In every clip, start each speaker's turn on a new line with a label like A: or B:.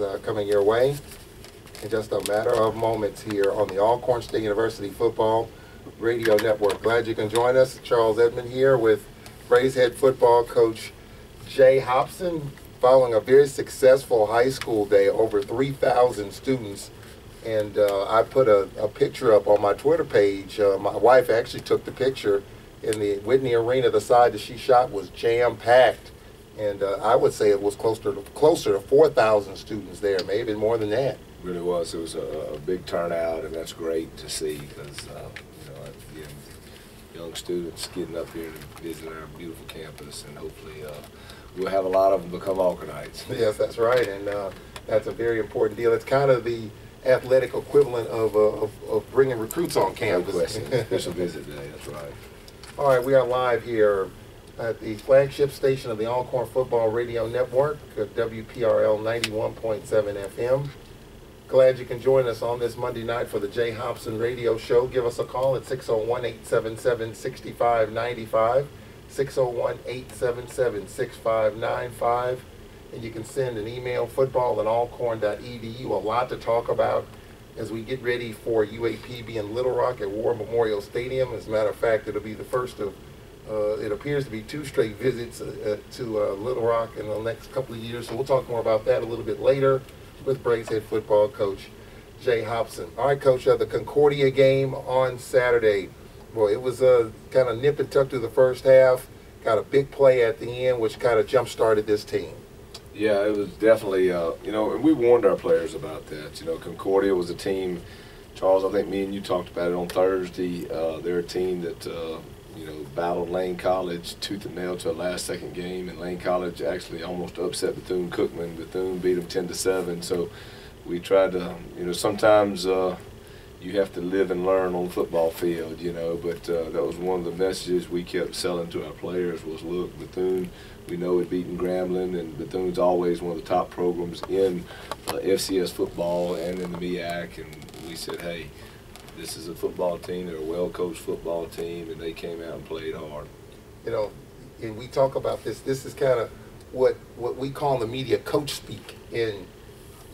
A: uh, coming your way in just a matter of moments here on the Alcorn State University Football Radio Network. Glad you can join us. Charles Edmond here with Braves head football coach Jay Hopson following a very successful high school day, over 3,000 students. And uh, I put a, a, picture up on my Twitter page. Uh, my wife actually took the picture in the Whitney Arena. The side that she shot was jam packed. And uh, I would say it was closer to, closer to 4,000 students there, maybe more than that
B: really was. It was a, a, big turnout, and that's great to see because uh, you know, young students getting up here and visiting our beautiful campus, and hopefully uh, we'll have a lot of them become Alcornites.
A: Yes, that's right, and uh, that's a very important deal. It's kind of the athletic equivalent of, uh, of, of, bringing recruits on campus.
B: No question. Official visit day, that's right.
A: All right, we are live here at the flagship station of the Alcorn Football Radio Network, WPRL 91.7 FM. Glad you can join us on this Monday night for the Jay Hopson Radio Show. Give us a call at 601-877-6595, 601-877-6595, and you can send an email, football at alcorn.edu. A lot to talk about as we get ready for UAPB in Little Rock at War Memorial Stadium. As a matter of fact, it'll be the first of, uh, it appears to be two straight visits uh, to uh, Little Rock in the next couple of years. So we'll talk more about that a little bit later with Braves head football coach Jay Hopson. All right, coach, uh, the Concordia game on Saturday. Boy, it was uh, kind of nip and tuck through the first half. Got a big play at the end, which kind of jump started this team.
B: Yeah, it was definitely, uh, you know, and we warned our players about that. You know, Concordia was a team, Charles, I think me and you talked about it on Thursday. Uh, they're a team that, uh, you know, battled Lane College tooth and nail to a last second game, and Lane College actually almost upset Bethune Cookman. Bethune beat them 10 to 7. So we tried to, you know, sometimes uh, you have to live and learn on the football field, you know, but uh, that was one of the messages we kept selling to our players was, look, Bethune, we know it beating Grambling, and Bethune's always one of the top programs in uh, FCS football and in the MEAC, and we said, hey, this is a football team. They're a well-coached football team, and they came out and played hard.
A: You know, and we talk about this. This is kind of what what we call the media coach speak. And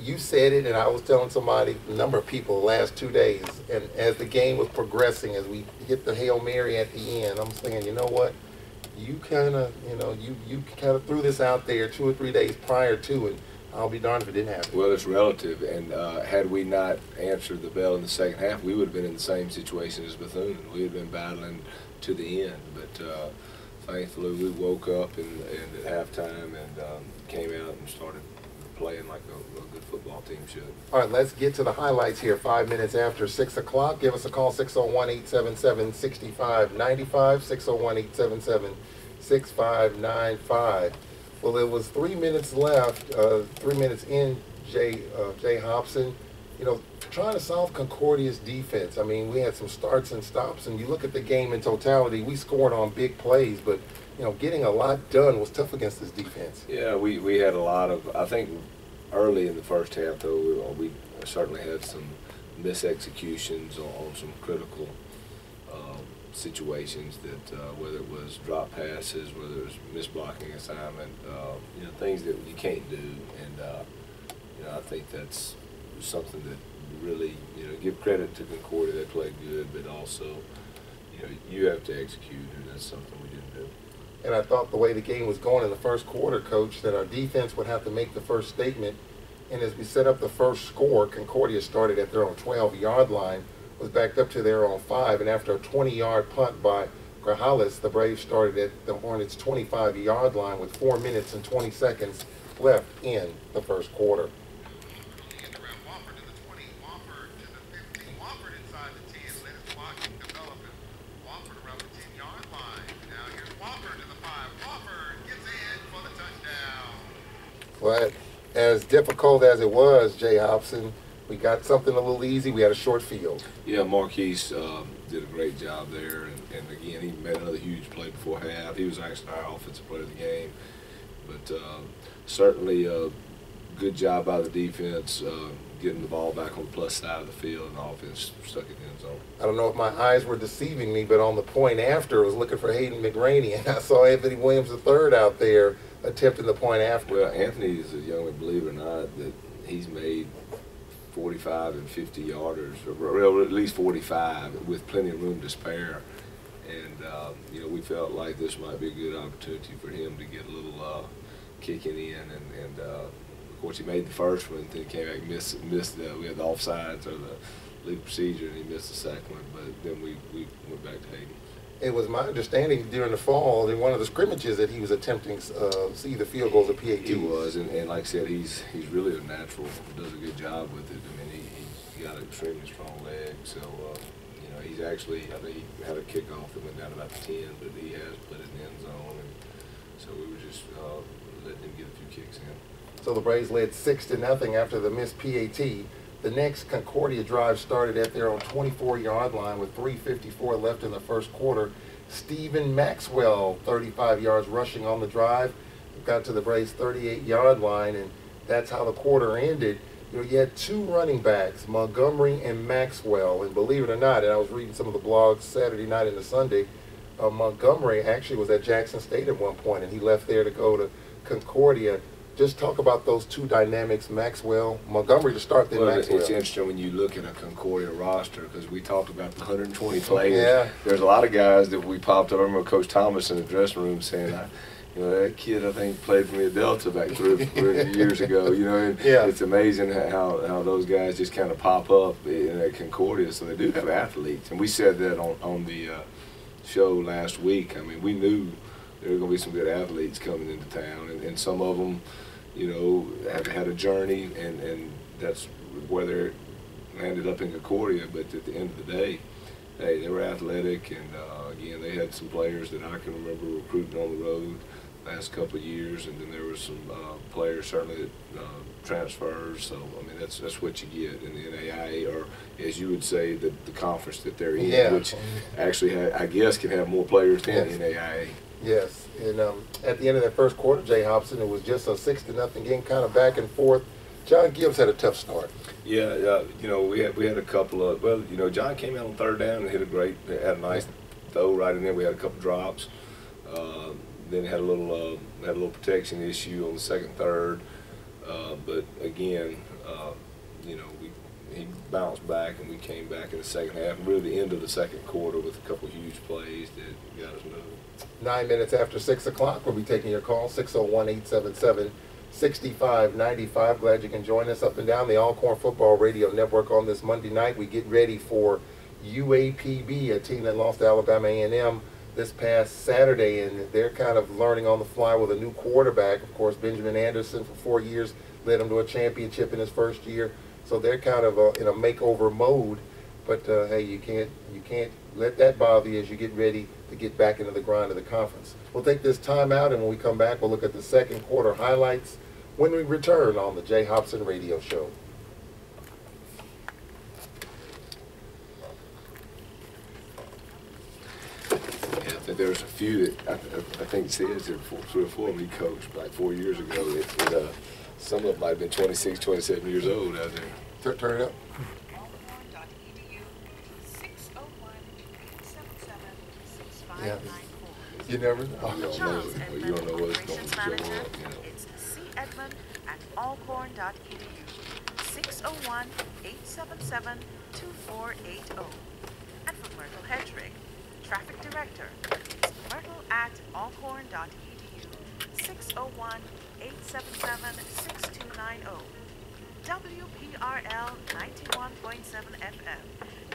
A: you said it, and I was telling somebody, a number of people, the last two days. And as the game was progressing, as we hit the hail mary at the end, I'm saying, you know what? You kind of, you know, you you kind of threw this out there two or three days prior to, and I'll be darned if it didn't happen.
B: Well, it's relative, and uh, had we not answered the bell in the second half, we would have been in the same situation as Bethune. We had been battling to the end, but uh, thankfully we woke up and, and at halftime and um, came out and started playing like a, a, good football team should.
A: All right, let's get to the highlights here. Five minutes after 6 o'clock. Give us a call, 601-877-6595, 601-877-6595. Well, it was three minutes left, uh, three minutes in, Jay, uh, Jay Hopson. You know, trying to solve Concordia's defense. I mean, we had some starts and stops, and you look at the game in totality, we scored on big plays, but, you know, getting a lot done was tough against this defense.
B: Yeah, we, we had a lot of, I think early in the first half, though, we, we certainly had some misexecutions on, on some critical situations that uh, whether it was drop passes, whether it was misblocking assignment, uh, you know, things that you can't do. And, uh, you know, I think that's something that really, you know, give credit to Concordia, they played good, but also, you know, you have to execute, and that's something we didn't do.
A: And I thought the way the game was going in the first quarter, Coach, that our defense would have to make the first statement. And as we set up the first score, Concordia started at their own 12-yard line was backed up to their own five, and after a 20-yard punt by Grajales, the Braves started at the Hornets' 25-yard line with four minutes and 20 seconds left in the first quarter. But as difficult as it was, Jay Hopson, we got something a little easy. We had a short field.
B: Yeah, Marquise um, did a great job there, and, and, again, he made another huge play before half. He was actually our offensive player of the game, but uh, certainly a good job by the defense. Uh, getting the ball back on the plus side of the field and the offense stuck it in the end zone.
A: I don't know if my eyes were deceiving me, but on the point after, I was looking for Hayden McRaney, and I saw Anthony Williams III out there attempting the point after.
B: Well, Anthony is a young, believe it or not, that he's made 45 and 50 yarders, or at least 45, with plenty of room to spare. And uh, you know, we felt like this might be a good opportunity for him to get a little uh, kicking in, and, and uh, of course he made the first one, then came back and missed missed the we had the offsides or the legal procedure, and he missed the second one. But then we, we went back to Hayden.
A: It was my understanding during the fall, in one of the scrimmages, that he was attempting uh, see the field goals of PAT.
B: He was, and, and like I said, he's he's really a natural. Does a good job with it. I mean, he, he got an extremely strong leg. So uh, you know, he's actually I think he had a kickoff that went down about ten, but he has put it in the end zone, and so we were just uh, letting him get a few kicks in.
A: So the Braves led six to nothing after the missed PAT. The next Concordia drive started at their own 24-yard line with 3.54 left in the first quarter. Stephen Maxwell, 35 yards rushing on the drive, got to the Braves' 38-yard line, and that's how the quarter ended. You know, you had two running backs, Montgomery and Maxwell, and believe it or not, and I was reading some of the blogs Saturday night and the Sunday, uh, Montgomery actually was at Jackson State at one point, and he left there to go to Concordia just talk about those two dynamics, Maxwell, Montgomery to start, then
B: well,
A: Maxwell.
B: It's interesting when you look at a Concordia roster because we talked about the 120 players.
A: Yeah.
B: There's a lot of guys that we popped up. I remember Coach Thomas in the dressing room saying, I, you know, that kid I think played for me at Delta back three, three years ago. You know, and
A: Yeah.
B: it's amazing how, how those guys just kind of pop up in at Concordia. So they do have athletes, and we said that on on the uh, show last week. I mean, we knew there were going to be some good athletes coming into town, and, and some of them you know, have had a journey, and, and that's where they landed up in Concordia. But at the end of the day, hey, they were athletic, and uh, again, they had some players that I can remember recruiting on the road last couple of years, and then there was some uh, players certainly that uh, transfers. So I mean, that's that's what you get in the NAIA, or as you would say, the, the conference that they're in,
A: Yeah.
B: which actually ha- I guess can have more players than
A: Yes.
B: the NAIA.
A: Yes, and um, at the end of that first quarter, Jay Hopson, it was just a six to nothing game, kind of back and forth. John Gibbs had a tough start.
B: Yeah, uh, you know, we had we had a couple of well, you know, John came out on third down and hit a great, had a nice throw right in there. We had a couple drops. Uh, then had a little uh, had a little protection issue on the second, third. Uh, but again, uh, you know, he bounced back and we came back in the second half, really the end of the second quarter with a couple huge plays that got us moving.
A: Nine minutes after six o'clock, we'll be taking your call, 601-877-6595. Glad you can join us up and down the Alcorn Football Radio Network on this Monday night. We get ready for UAPB, a team that lost to Alabama A&M this past Saturday, and they're kind of learning on the fly with a new quarterback. Of course, Benjamin Anderson for four years led them to a championship in his first year, so they're kind of uh, in a makeover mode. But uh, hey, you can't you can't let that bother you as you get ready to get back into the grind of the conference. We'll take this time out, and when we come back, we'll look at the second quarter highlights when we return on the Jay Hopson Radio Show.
B: Yeah, I think there was a few that I, I think says there four, three or four he coached like four years ago. That, uh, some of them might have been 26, 27 years old out there.
A: Turn it up.
C: Yeah. Oh
A: oh you never know.
B: You don't know,
C: it,
B: you don't know what's going on. you know.
C: It's C. Edmund at alcorn.edu. 601-877-2480. And for Myrtle Hedrick, traffic director, it's myrtle at alcorn.edu. 601 877-6290. WPRL 91.7 FM,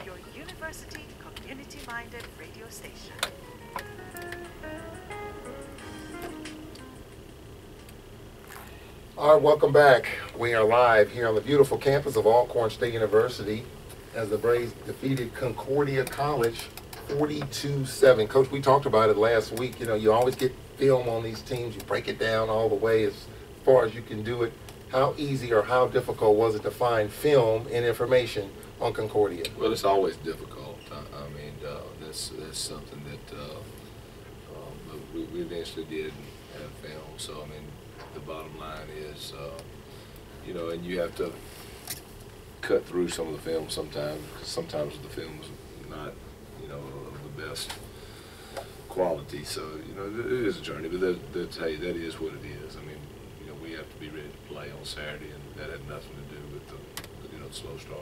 C: your university community-minded radio station.
A: All right, welcome back. We are live here on the beautiful campus of Alcorn State University as the Braves defeated Concordia College 42-7. Coach, we talked about it last week. You know, you always get film on these teams. You break it down all the way as far as you can do it. How easy or how difficult was it to find film and information on Concordia?
B: Well, it's always difficult. I, I mean, uh, that's that's something that uh, um, we, we eventually did have film. So I mean, the bottom line is, uh, you know, and you have to cut through some of the film sometimes because sometimes the film is not, you know, the best quality. So you know, it is a journey, but that, that's hey, that is what it is. I mean, you know, we have to be ready to play on Saturday, and that had nothing to do with the, you know, the slow start.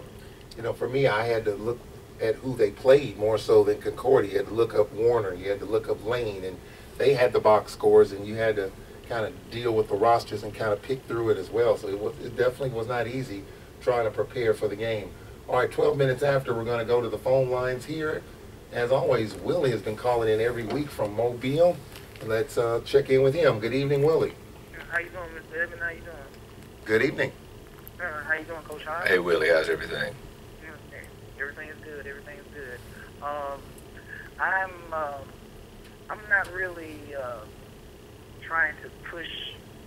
A: You know, for me, I had to look at who they played more so than Concordia. You had to look up Warner, you had to look up Lane, and they had the box scores, and you had to kind of deal with the rosters and kind of pick through it as well. So it, was, it definitely was not easy trying to prepare for the game. All right, 12 minutes after, we're going to go to the phone lines here. As always, Willie has been calling in every week from Mobile. Let's uh, check in with him. Good evening, Willie.
D: How you doing, Mr. Evan? How you doing?
A: Good evening.
D: Uh, how you doing, Coach Hart?
B: Hey Willie, how's everything?
D: Everything is good. Everything is good. Um, I'm um, I'm not really uh, trying to push,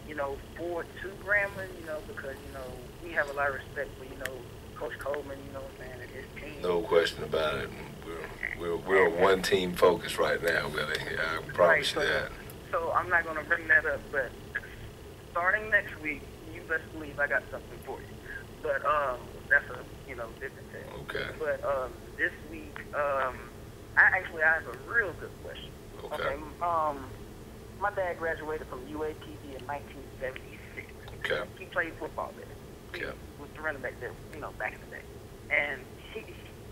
D: you know, forward to Grambling, you know, because you know we have a lot of respect for you know Coach Coleman, you know, what I'm saying, and his team.
B: No question about it. We're, we're, one team focus right now, Willie. Yeah, I promise
D: Right,
B: you that.
D: So I'm not going to bring that up, but starting next week, you best believe I got something for you. But um, that's a you know different thing.
B: Okay.
D: But um, this week, um, I actually I have a real good question.
B: Okay.
D: Um, my dad graduated from UAPB in 1976.
B: Okay.
D: He played football there. He
B: Okay.
D: was the running back there, you know, back in the day. And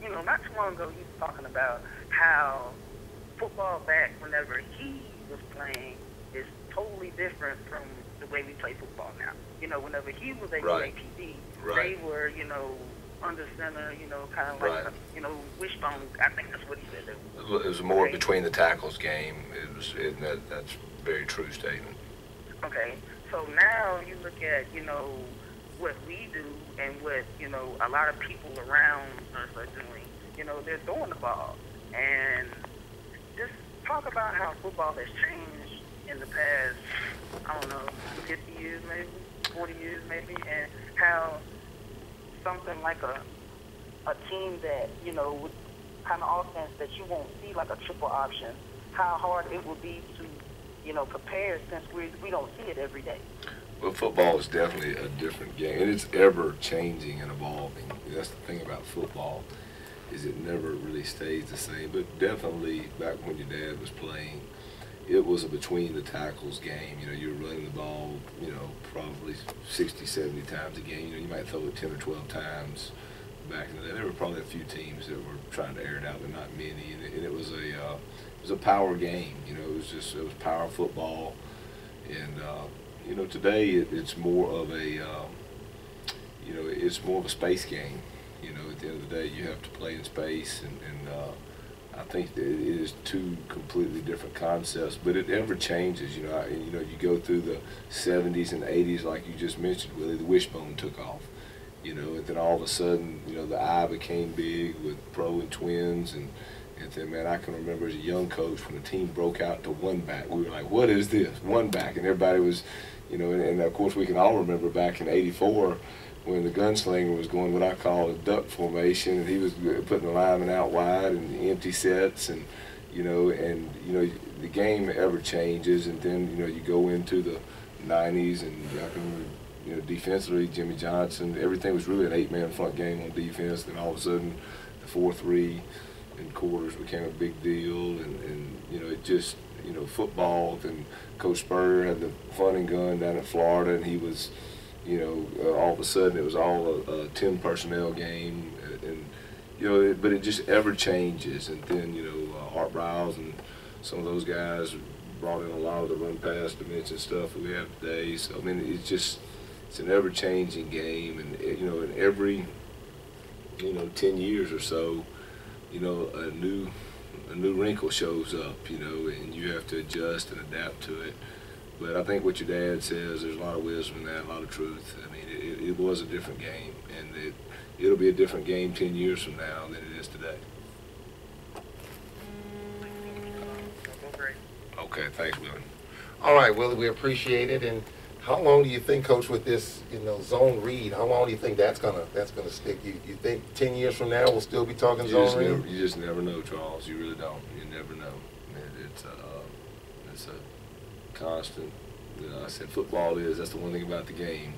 D: you know, not too long ago, he was talking about how football back whenever he was playing is totally different from the way we play football now. You know, whenever he was at
B: Right.
D: UAPB,
B: Right.
D: they were, you know, under center, you know, kind of like,
B: Right.
D: you know, wishbone. I think that's what he said.
B: It was more
D: Okay.
B: between the tackles game. It was, it, that, that's a very true statement.
D: Okay, so now you look at, you know, what we do and what, you know, a lot of people around us are doing. You know, they're throwing the ball. And just talk about how football has changed in the past, I don't know, 50 years maybe, 40 years maybe, and how something like a a team that, you know, with kind of offense that you won't see like a triple option, how hard it will be to, you know, prepare since we we don't see it every day.
B: Well, football is definitely a different game, and it's ever changing and evolving. That's the thing about football, is it never really stays the same. But definitely back when your dad was playing, it was a between the tackles game. You know, you were running the ball, you know, probably 60, 70 times a game. You know, you might throw it 10 or 12 times back in the day. There were probably a few teams that were trying to air it out, but not many. And it, and it was a uh, it was a power game. You know, it was just it was power football, and uh, you know today it, it's more of a um, you know it's more of a space game. You know, at the end of the day, you have to play in space, and, and uh, I think it is two completely different concepts. But it ever changes. You know, I, you know, you go through the '70s and '80s, like you just mentioned, Willie. The wishbone took off you know, and then all of a sudden, you know, the eye became big with pro and twins, and and then man, I can remember as a young coach when the team broke out to one back, we were like, what is this one back? And everybody was, you know, and, and of course we can all remember back in '84 when the gunslinger was going what I call a duck formation, and he was putting the linemen out wide and empty sets, and you know, and you know, the game ever changes, and then you know you go into the '90s, and I can remember you know, defensively, Jimmy Johnson, everything was really an eight-man front game on defense. Then all of a sudden, the four-three and quarters became a big deal, and, and you know, it just, you know, football. Then Coach Spurrier had the fun and gun down in Florida, and he was, you know, uh, all of a sudden it was all a, a ten personnel game, and, and you know, it, but it just ever changes. And then you know, uh, Art Briles and some of those guys brought in a lot of the run pass dimension stuff that we have today. So I mean, it's just it's an ever-changing game, and you know, in every you know ten years or so, you know, a new a new wrinkle shows up, you know, and you have to adjust and adapt to it. But I think what your dad says, there's a lot of wisdom in that, a lot of truth. I mean, it, it was a different game, and it it'll be a different game ten years from now than it is today. Okay, thanks, Willie.
A: All right, Willie, we appreciate it. And how long do you think, Coach, with this, you know, zone read? How long do you think that's gonna that's gonna stick? You you think ten years from now we'll still be talking
B: You
A: zone
B: just,
A: read?
B: never, you just never know, Charles. You really don't. You never know. It, it's a, it's a constant. You know, I said football is. That's the one thing about the game.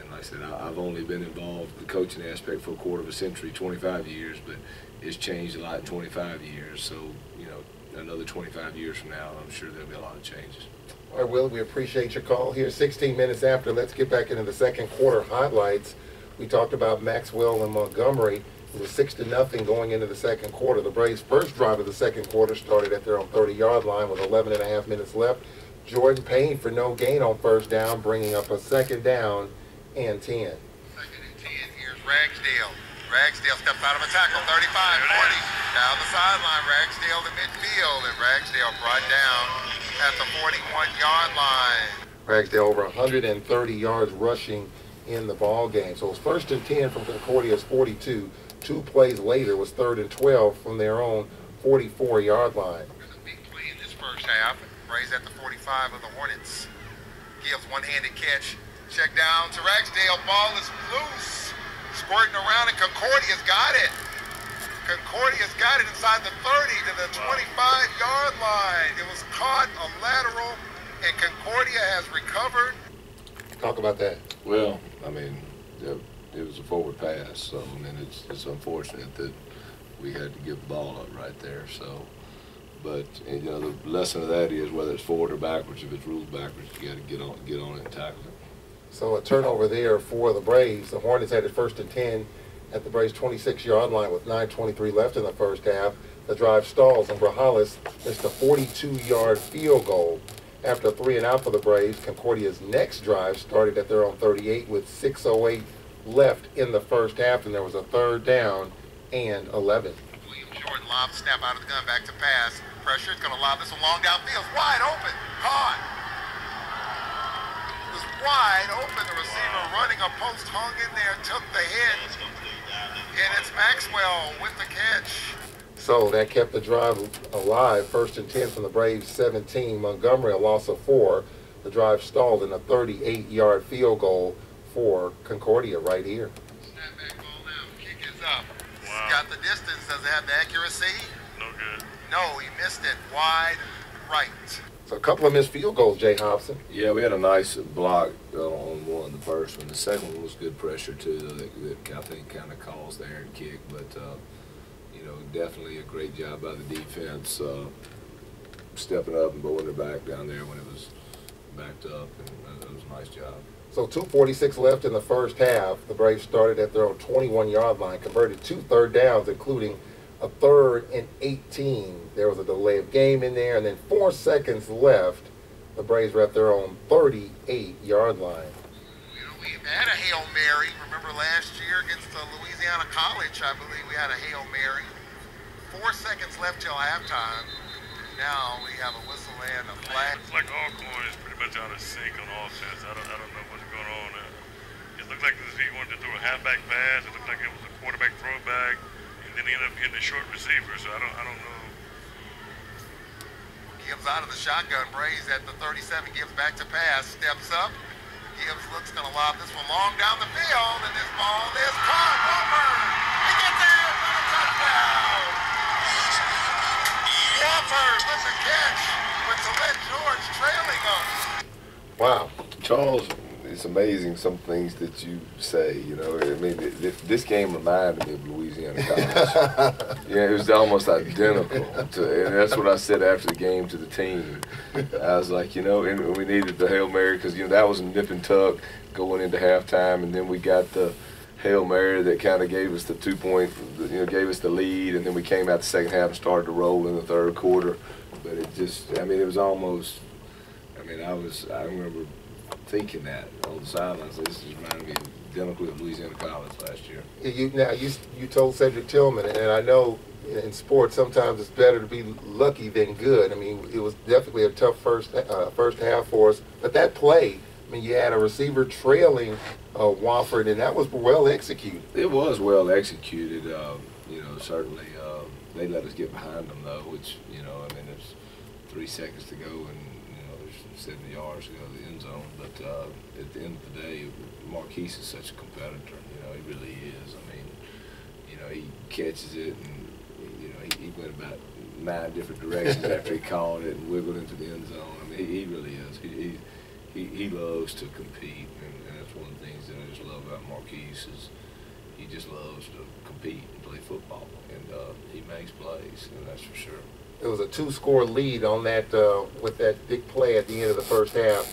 B: And like I said, I, I've only been involved in the coaching aspect for a quarter of a century, 25 years, but it's changed a lot in 25 years. So, you know, another 25 years from now, I'm sure there'll be a lot of changes.
A: All right, Will, we appreciate your call here. 16 minutes after, let's get back into the second quarter highlights. We talked about Maxwell and Montgomery. It was six to nothing going into the second quarter. The Braves' first drive of the second quarter started at their own 30-yard line with 11 and a half minutes left. Jordan Payne for no gain on first down, bringing up a second down and 10.
E: Second and 10, here's Ragsdale. Ragsdale steps out of a tackle, 35, 40, down the sideline, Ragsdale to midfield, and Ragsdale brought down at the 41-yard line.
A: Ragsdale over 130 yards rushing in the ball game. So it was first and 10 from Concordia's 42. Two plays later was third and 12 from their own 44-yard line.
E: There's a big play in this first half. Braves at the 45 of the Hornets. Gives one-handed catch. Check down to Ragsdale. Ball is loose. Squirting around, and Concordia's got it. Concordia's got it inside the 30 to the 25-yard line. It was caught a lateral, and Concordia has recovered.
A: Talk about that.
B: Well, I mean, it, it was a forward pass, so I mean, it's, it's unfortunate that we had to give the ball up right there, so. But, and, you know, the lesson of that is whether it's forward or backwards, if it's ruled backwards, you gotta get on, get on it and tackle it.
A: So a turnover there for the Braves. The Hornets had it first and 10 at the Braves' 26-yard line with 9.23 left in the first half. The drive stalls, and Grajales missed a 42-yard field goal. After three and out for the Braves, Concordia's next drive started at their own 38 with 6.08 left in the first half, and there was a third down and 11.
E: William Jordan lobs snap out of the gun, back to pass. Pressure, it's going to lob this one long downfield. Wide open. Caught. It was wide open. The receiver running a post hung in there, took the hit. And it's Maxwell with the catch.
A: So that kept the drive alive. First and 10 from the Braves 17. Montgomery, a loss of four. The drive stalled in a 38-yard field goal for Concordia right here.
E: Snapback ball now. Kick is up. Wow. Got the distance. Does it have the accuracy?
F: No good.
E: No, he missed it wide right.
A: So a couple of missed field goals, Jay Hopson.
B: Yeah, we had a nice block on one, the first one. The second one was good pressure too, that, that I think kind of caused the errant kick. But uh, you know, definitely a great job by the defense, uh, stepping up and bowling it back down there when it was backed up, and it was a nice job.
A: So 2.46 left in the first half. The Braves started at their own 21-yard line, converted two third downs, including a third and 18. There was a delay of game in there, and then four seconds left. The Braves were at their own 38-yard line.
E: You know, we had a Hail Mary. Remember last year against the Louisiana College, I believe we had a Hail Mary. Four seconds left till halftime. Now we have a whistle and a flag.
F: It's like Alcorn is pretty much out of sync on offense. I don't, I don't know what's going on there. It looked like he wanted to throw a halfback pass. It looked like it was a quarterback throwback and then he ended up getting a short receiver. So I don't, I don't know.
E: Gibbs out of the shotgun. Braves at the 37. Gibbs back to pass. Steps up. Gibbs looks going to lob this one long down the field, and this ball is caught. Wofford. He gets in for a touchdown. Wofford with the catch with Talent George trailing him.
A: Wow.
B: Charles, it's amazing some things that you say. You know, I mean, this game reminded me of Louisiana College. yeah, it was almost identical. To, and that's what I said after the game to the team. I was like, you know, and we needed the hail mary because you know that was a nip and tuck going into halftime, and then we got the hail mary that kind of gave us the two point, you know, gave us the lead, and then we came out the second half and started to roll in the third quarter. But it just, I mean, it was almost. I mean, I was, I remember thinking that on the sidelines. This is reminding me identically of Louisiana College last year.
A: You now you you told Cedric Tillman, and I know in sports sometimes it's better to be lucky than good. I mean, it was definitely a tough first uh, first half for us, but that play. I mean, you had a receiver trailing uh, Wofford, and that was well executed.
B: It was well executed. Uh, you know, certainly uh, they let us get behind them though, which you know, I mean, it's three seconds to go, and you know, there's 70 yards to go to the zone. But uh, at the end of the day, Marquise is such a competitor. You know, he really is. I mean, you know, he catches it, and you know, he, he went about nine different directions after he caught it and wiggled into the end zone. I mean, he, he really is. He, he he he loves to compete, and, and that's one of the things that I just love about Marquise is he just loves to compete and play football, and uh, he makes plays, and that's for sure.
A: It was a two-score lead on that, uh, with that big play at the end of the first half.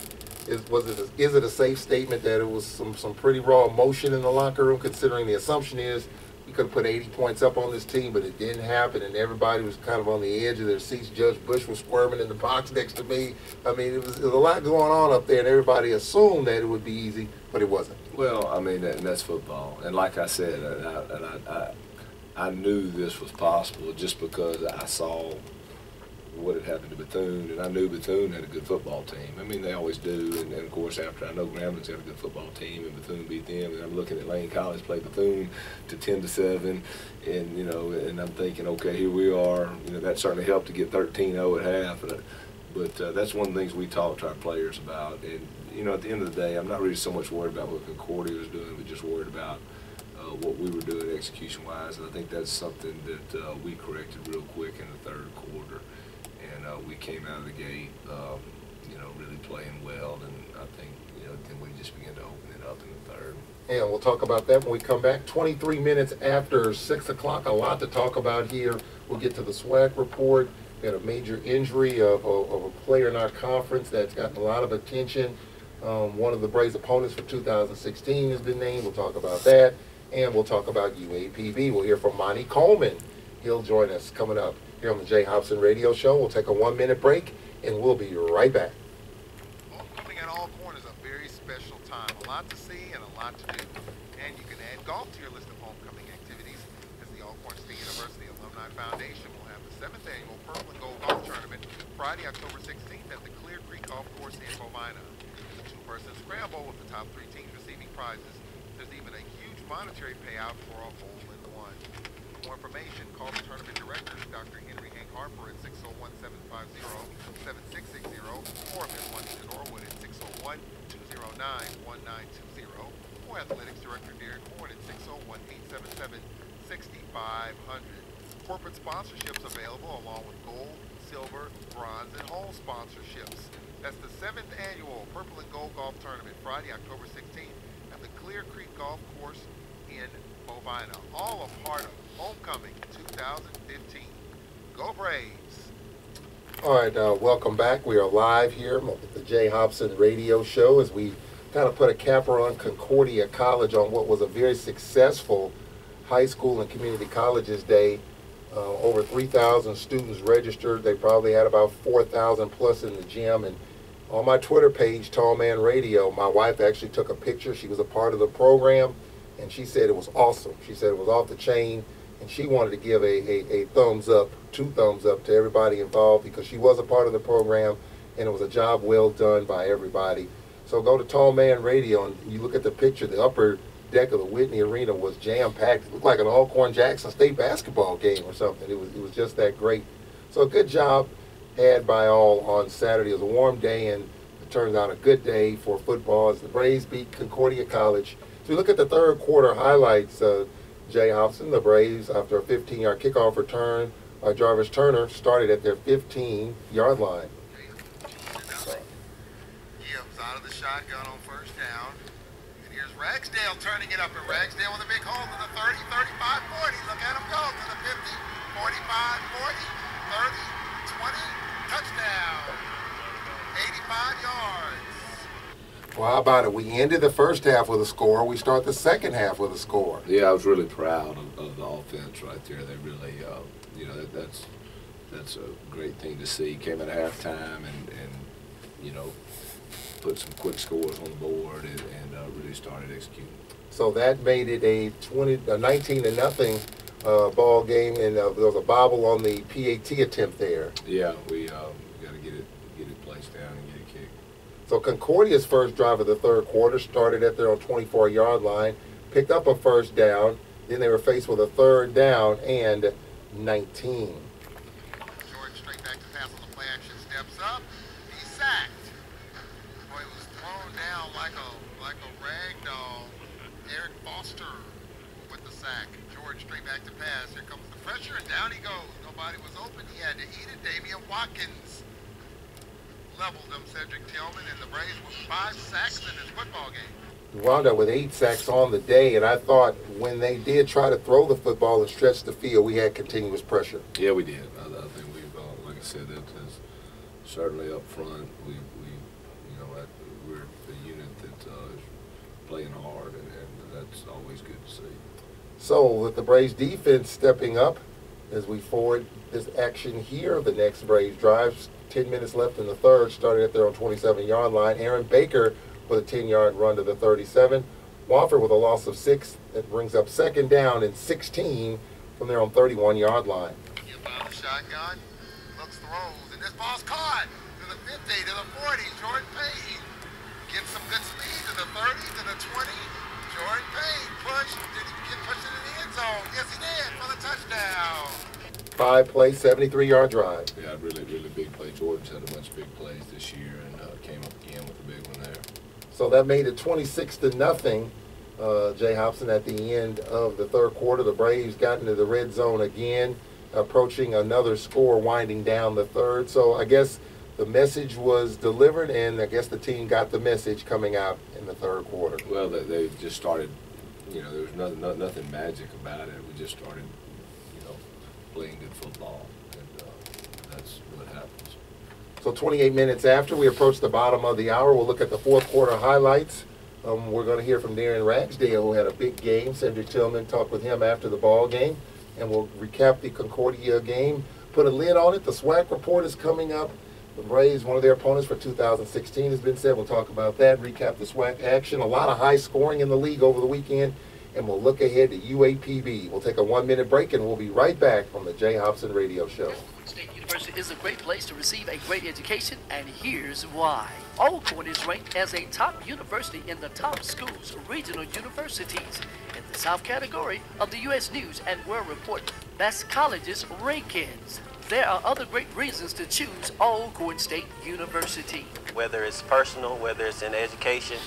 A: Is, was it, a- is it a safe statement that it was some, some pretty raw emotion in the locker room, considering the assumption is we could have put 80 points up on this team, but it didn't happen, and everybody was kind of on the edge of their seats. Judge Bush was squirming in the box next to me. I mean, it was, it was a lot going on up there, and everybody assumed that it would be easy, but it wasn't.
B: Well, I mean, that's football. And like I said, and I, and I, I, I knew this was possible just because I saw what had happened to Bethune, and I knew Bethune had a good football team. I mean, they always do. And, and of course, after I know Gramblin's got a good football team, and Bethune beat them, and I'm looking at Lane College play Bethune to ten to seven, and you know, and I'm thinking, okay, here we are. You know, that certainly helped to get 13-0 at half. But, but uh, that's one of the things we talk to our players about. And you know, at the end of the day, I'm not really so much worried about what Concordia was doing, but just worried about uh, what we were doing execution-wise. And I think that's something that uh, we corrected real quick in the third quarter. Uh, we came out of the gate, um, you know, really playing well. And I think, you know, then we just began to open it up in the third.
A: And we'll talk about that when we come back. 23 minutes after 6 o'clock, a lot to talk about here. We'll get to the SWAC report. We had a major injury of, of, of a player in our conference that's gotten a lot of attention. Um, one of the Braves opponents for 2016 has been named. We'll talk about that. And we'll talk about UAPB. We'll hear from Monty Coleman. He'll join us coming up here on the Jay Hopson Radio Show. We'll take a one minute break and we'll be right back.
E: Homecoming at Alcorn is a very special time. A lot to see and a lot to do. And you can add golf to your list of homecoming activities as the Alcorn State University Alumni Foundation will have the seventh annual Purple and Gold Golf Tournament Friday, October 16th at the Clear Creek Golf Course in Bovina. It's a two-person scramble with the top three teams receiving prizes. There's even a huge monetary payout for a hole in one. For more information, call the tournament Harper at 601-750-7660 or. Juanita Norwood at 601-209-1920 or Athletics Director Derek Horne at 601-877-6500. Corporate sponsorships available along with gold, silver, bronze, and whole sponsorships. That's the seventh annual Purple and Gold Golf Tournament, Friday, October 16th at the Clear Creek Golf Course in Bovina. All a part of Homecoming 2015. Go Braves!
A: All right, uh, welcome back. We are live here at the Jay Hopson Radio Show as we kind of put a capper on Concordia College on what was a very successful high school and community colleges day. Uh, over 3,000 students registered. They probably had about 4,000 plus in the gym. And on my Twitter page, Tall Man Radio, my wife actually took a picture. She was a part of the program, and she said it was awesome. She said it was off the chain, and she wanted to give a, a, a thumbs up, two thumbs up to everybody involved because she was a part of the program, and it was a job well done by everybody. So go to Tall Man Radio, and you look at the picture. The upper deck of the Whitney Arena was jam packed. It looked like an Alcorn Jackson State basketball game or something. It was it was just that great. So a good job had by all on Saturday. It was a warm day and it turns out a good day for football as the Braves beat Concordia College. So you look at the third quarter highlights. Uh, Jay Hopson, the Braves, after a 15-yard kickoff return by Jarvis Turner, started at their 15-yard line.
E: Gibbs out of the shotgun on first down. And here's Ragsdale turning it up. And Ragsdale with a big hole to the 30, 35, 40. Look at him go to the 50, 45, 40, 30, 20. Touchdown. 85 yards.
A: Well, how about it? We ended the first half with a score. We start the second half with a score.
B: Yeah, I was really proud of, of the offense right there. They really, uh, you know, that, that's that's a great thing to see. Came at halftime and, and you know, put some quick scores on the board and, and uh, really started executing.
A: So that made it a 20, a 19 to nothing uh, ball game, and uh, there was a bobble on the PAT attempt there.
B: Yeah, we um, got to get it get it placed down and get it kicked.
A: So Concordia's first drive of the third quarter started at their own 24-yard line, picked up a first down. Then they were faced with a third down and 19.
E: Jordan straight back to pass on the play action. Steps up. He's sacked. Boy, was thrown down like a like a rag doll. Eric Foster with the sack. George straight back to pass. Here comes the pressure, and down he goes. Nobody was open. He had to eat it. Damian Watkins leveled him. Cedric Tillman and the Braves with five sacks in his football game.
A: Wound up with eight sacks on the day, and I thought when they did try to throw the football and stretch the field, we had continuous pressure.
B: Yeah, we did. I, I think we've, uh, said, that is certainly up front. We, we, you know, that, we're a unit that uh, is playing hard, and, and that's always good to see.
A: So with the Braves defense stepping up as we forward this action here, the next Braves drives, 10 minutes left in the third, starting at their own 27-yard line. Aaron Baker with a 10-yard run to the 37. Wofford with a loss of six. That brings up second down and 16 from their own 31-yard line.
E: You found the shotgun, looks throws, and this ball's caught to the 50, to the 40. Jordan Payne gets some good speed to the 30, to the 20. Jordan Payne push. Did he get pushed into the end zone? Yes, he did for the touchdown.
A: Five-play, 73-yard drive.
B: Yeah, really, really big Jordan's had a bunch of big plays this year, and uh, came up again with a big one there.
A: So that made it 26 to nothing. Uh, Jay Hopson at the end of the third quarter. The Braves got into the red zone again, approaching another score, winding down the third. So I guess the message was delivered, and I guess the team got the message coming out in the third quarter.
B: Well, they, they just started, you know, there was nothing, nothing magic about it. We just started, you know, playing good football, and uh, that's what happens.
A: So 28 minutes after we approach the bottom of the hour, we'll look at the fourth quarter highlights. Um, we're going to hear from Darren Ragsdale, who had a big game. Cedric Tillman talked with him after the ball game, and we'll recap the Concordia game. Put a lid on it. The SWAC report is coming up. The Braves, one of their opponents for 2016 has been said. We'll talk about that. Recap the SWAC action. A lot of high scoring in the league over the weekend, and we'll look ahead to UAPB. We'll take a one-minute break, and we'll be right back on the Jay Hopson Radio Show.
G: University is a great place to receive a great education, and here's why. Alcorn is ranked as a top university in the top schools, regional universities, in the South category of the U.S. News and World Report Best Colleges rankings. There are other great reasons to choose Alcorn State University.
H: whether it's personal, whether it's in education,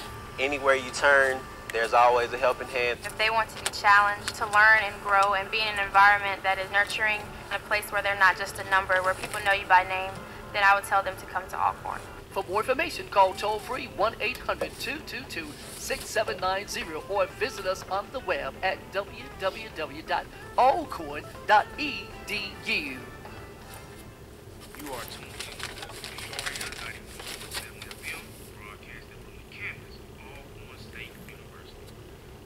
H: anywhere you turn, there's always a helping hand.
I: If they want to be challenged to learn and grow and be in an environment that is nurturing, in a place where they're not just a number, where people know you by name, then I would tell them to come to Alcorn.
G: For more information, call toll free 1 800 222 6790 or visit us on the web at www.alcorn.edu.
F: You are tuned in to WPRL 91.7 FM, broadcasting from the campus of Alcorn State University.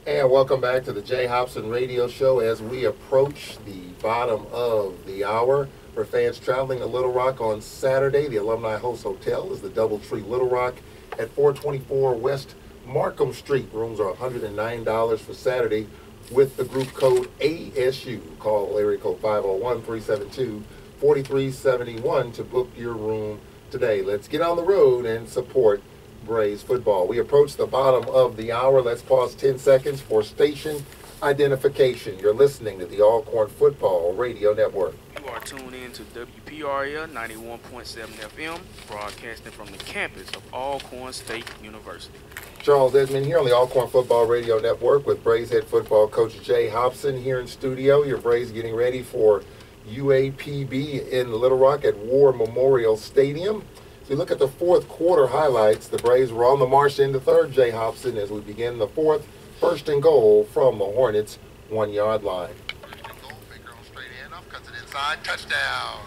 A: And welcome back to the Jay Hopson Radio Show as we approach the bottom of the hour. For fans traveling to Little Rock on Saturday, the Alumni Host Hotel is the Doubletree Little Rock at 424 West Markham Street. Rooms are $109 for Saturday with the group code ASU. Call area code 501-372-4371 to book your room today. Let's get on the road and support Braves football. We approach the bottom of the hour. Let's pause 10 seconds for station identification. You're listening to the Alcorn Football Radio Network.
J: You are tuned in to WPRL 91.7 FM, broadcasting from the campus of Alcorn State University.
A: Charles Edmond here on the Alcorn Football Radio Network with Braves head football coach Jay Hopson here in studio. Your Braves getting ready for UAPB in Little Rock at War Memorial Stadium. So we look at the fourth quarter highlights. The Braves were on the march into third, Jay Hopson, as we begin the fourth. First and goal from the Hornets, one yard line.
E: First Baker on straight hand up, cuts it inside, touchdown.